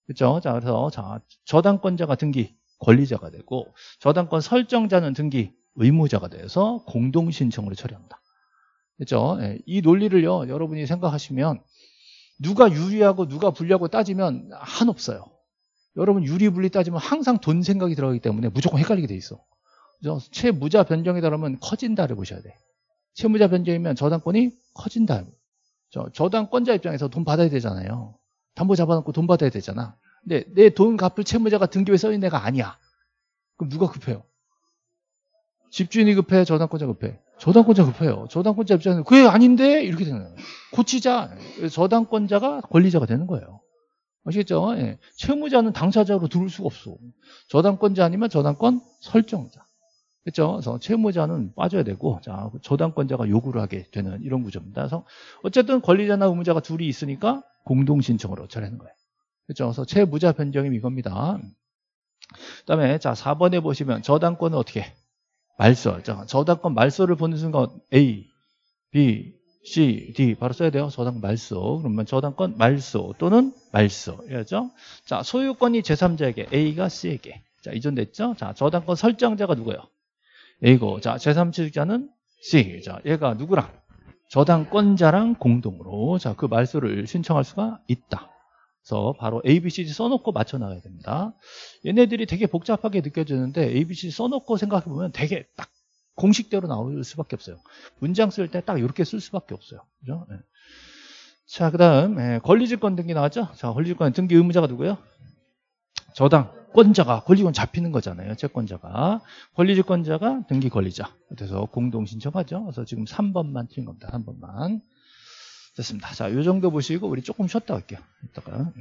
그렇죠? 자, 그래서 자, 저당권자가 등기 권리자가 되고 저당권 설정자는 등기 의무자가 돼서 공동 신청으로 처리합니다. 그렇죠? 예, 이 논리를요, 여러분이 생각하시면 누가 유리하고 누가 불리하고 따지면 한없어요. 여러분 유리 불리 따지면 항상 돈 생각이 들어가기 때문에 무조건 헷갈리게 돼 있어. 그죠? 채무자 변경이다 그러면 커진다를 보셔야 돼. 채무자 변경이면 저당권이 커진다. 저, 저당권자 입장에서 돈 받아야 되잖아요. 담보 잡아놓고 돈 받아야 되잖아. 근데 내 돈 갚을 채무자가 등기부에 써있는 애가 아니야. 그럼 누가 급해요? 집주인이 급해? 저당권자 급해? 저당권자 급해요. 저당권자 입장에서 그게 아닌데? 이렇게 되는 거예요. 고치자. 저당권자가 권리자가 되는 거예요. 아시겠죠? 예. 채무자는 당사자로 들을 수가 없어. 저당권자 아니면 저당권 설정자. 그렇죠? 그래서 채무자는 빠져야 되고 자 저당권자가 요구를 하게 되는 이런 구조입니다. 그래서 어쨌든 권리자나 의무자가 둘이 있으니까 공동 신청으로 처리하는 거예요. 그렇죠? 그래서 채무자 변경이 이겁니다. 그다음에 자 4번에 보시면 저당권은 어떻게 말소. 자 저당권 말소를 보는 순간 A, B, C, D 바로 써야 돼요. 저당 말소. 그러면 저당권 말소 또는 말소. 이거죠. 자 소유권이 제3자에게 A가 C에게. 자 이전됐죠. 자 저당권 설정자가 누구예요? A고 자 제3취득자는 C. 자 얘가 누구랑 저당권자랑 공동으로 자 그 말소를 신청할 수가 있다. 그래서 바로 A, B, C, D 써놓고 맞춰 나가야 됩니다. 얘네들이 되게 복잡하게 느껴지는데 A, B, C 써놓고 생각해 보면 되게 딱 공식대로 나올 수밖에 없어요. 문장 쓸 때 딱 이렇게 쓸 수밖에 없어요. 그죠? 네. 자, 그 다음, 예, 권리질권 등기 나왔죠? 자, 권리질권 등기 의무자가 누구예요? 저당, 권자가, 권리권 잡히는 거잖아요. 채권자가. 권리질권자가 등기 권리자. 그래서 공동 신청하죠. 그래서 지금 3번만 틀린 겁니다. 3번만. 됐습니다. 자, 요 정도 보시고 우리 조금 쉬었다 갈게요. 이따가.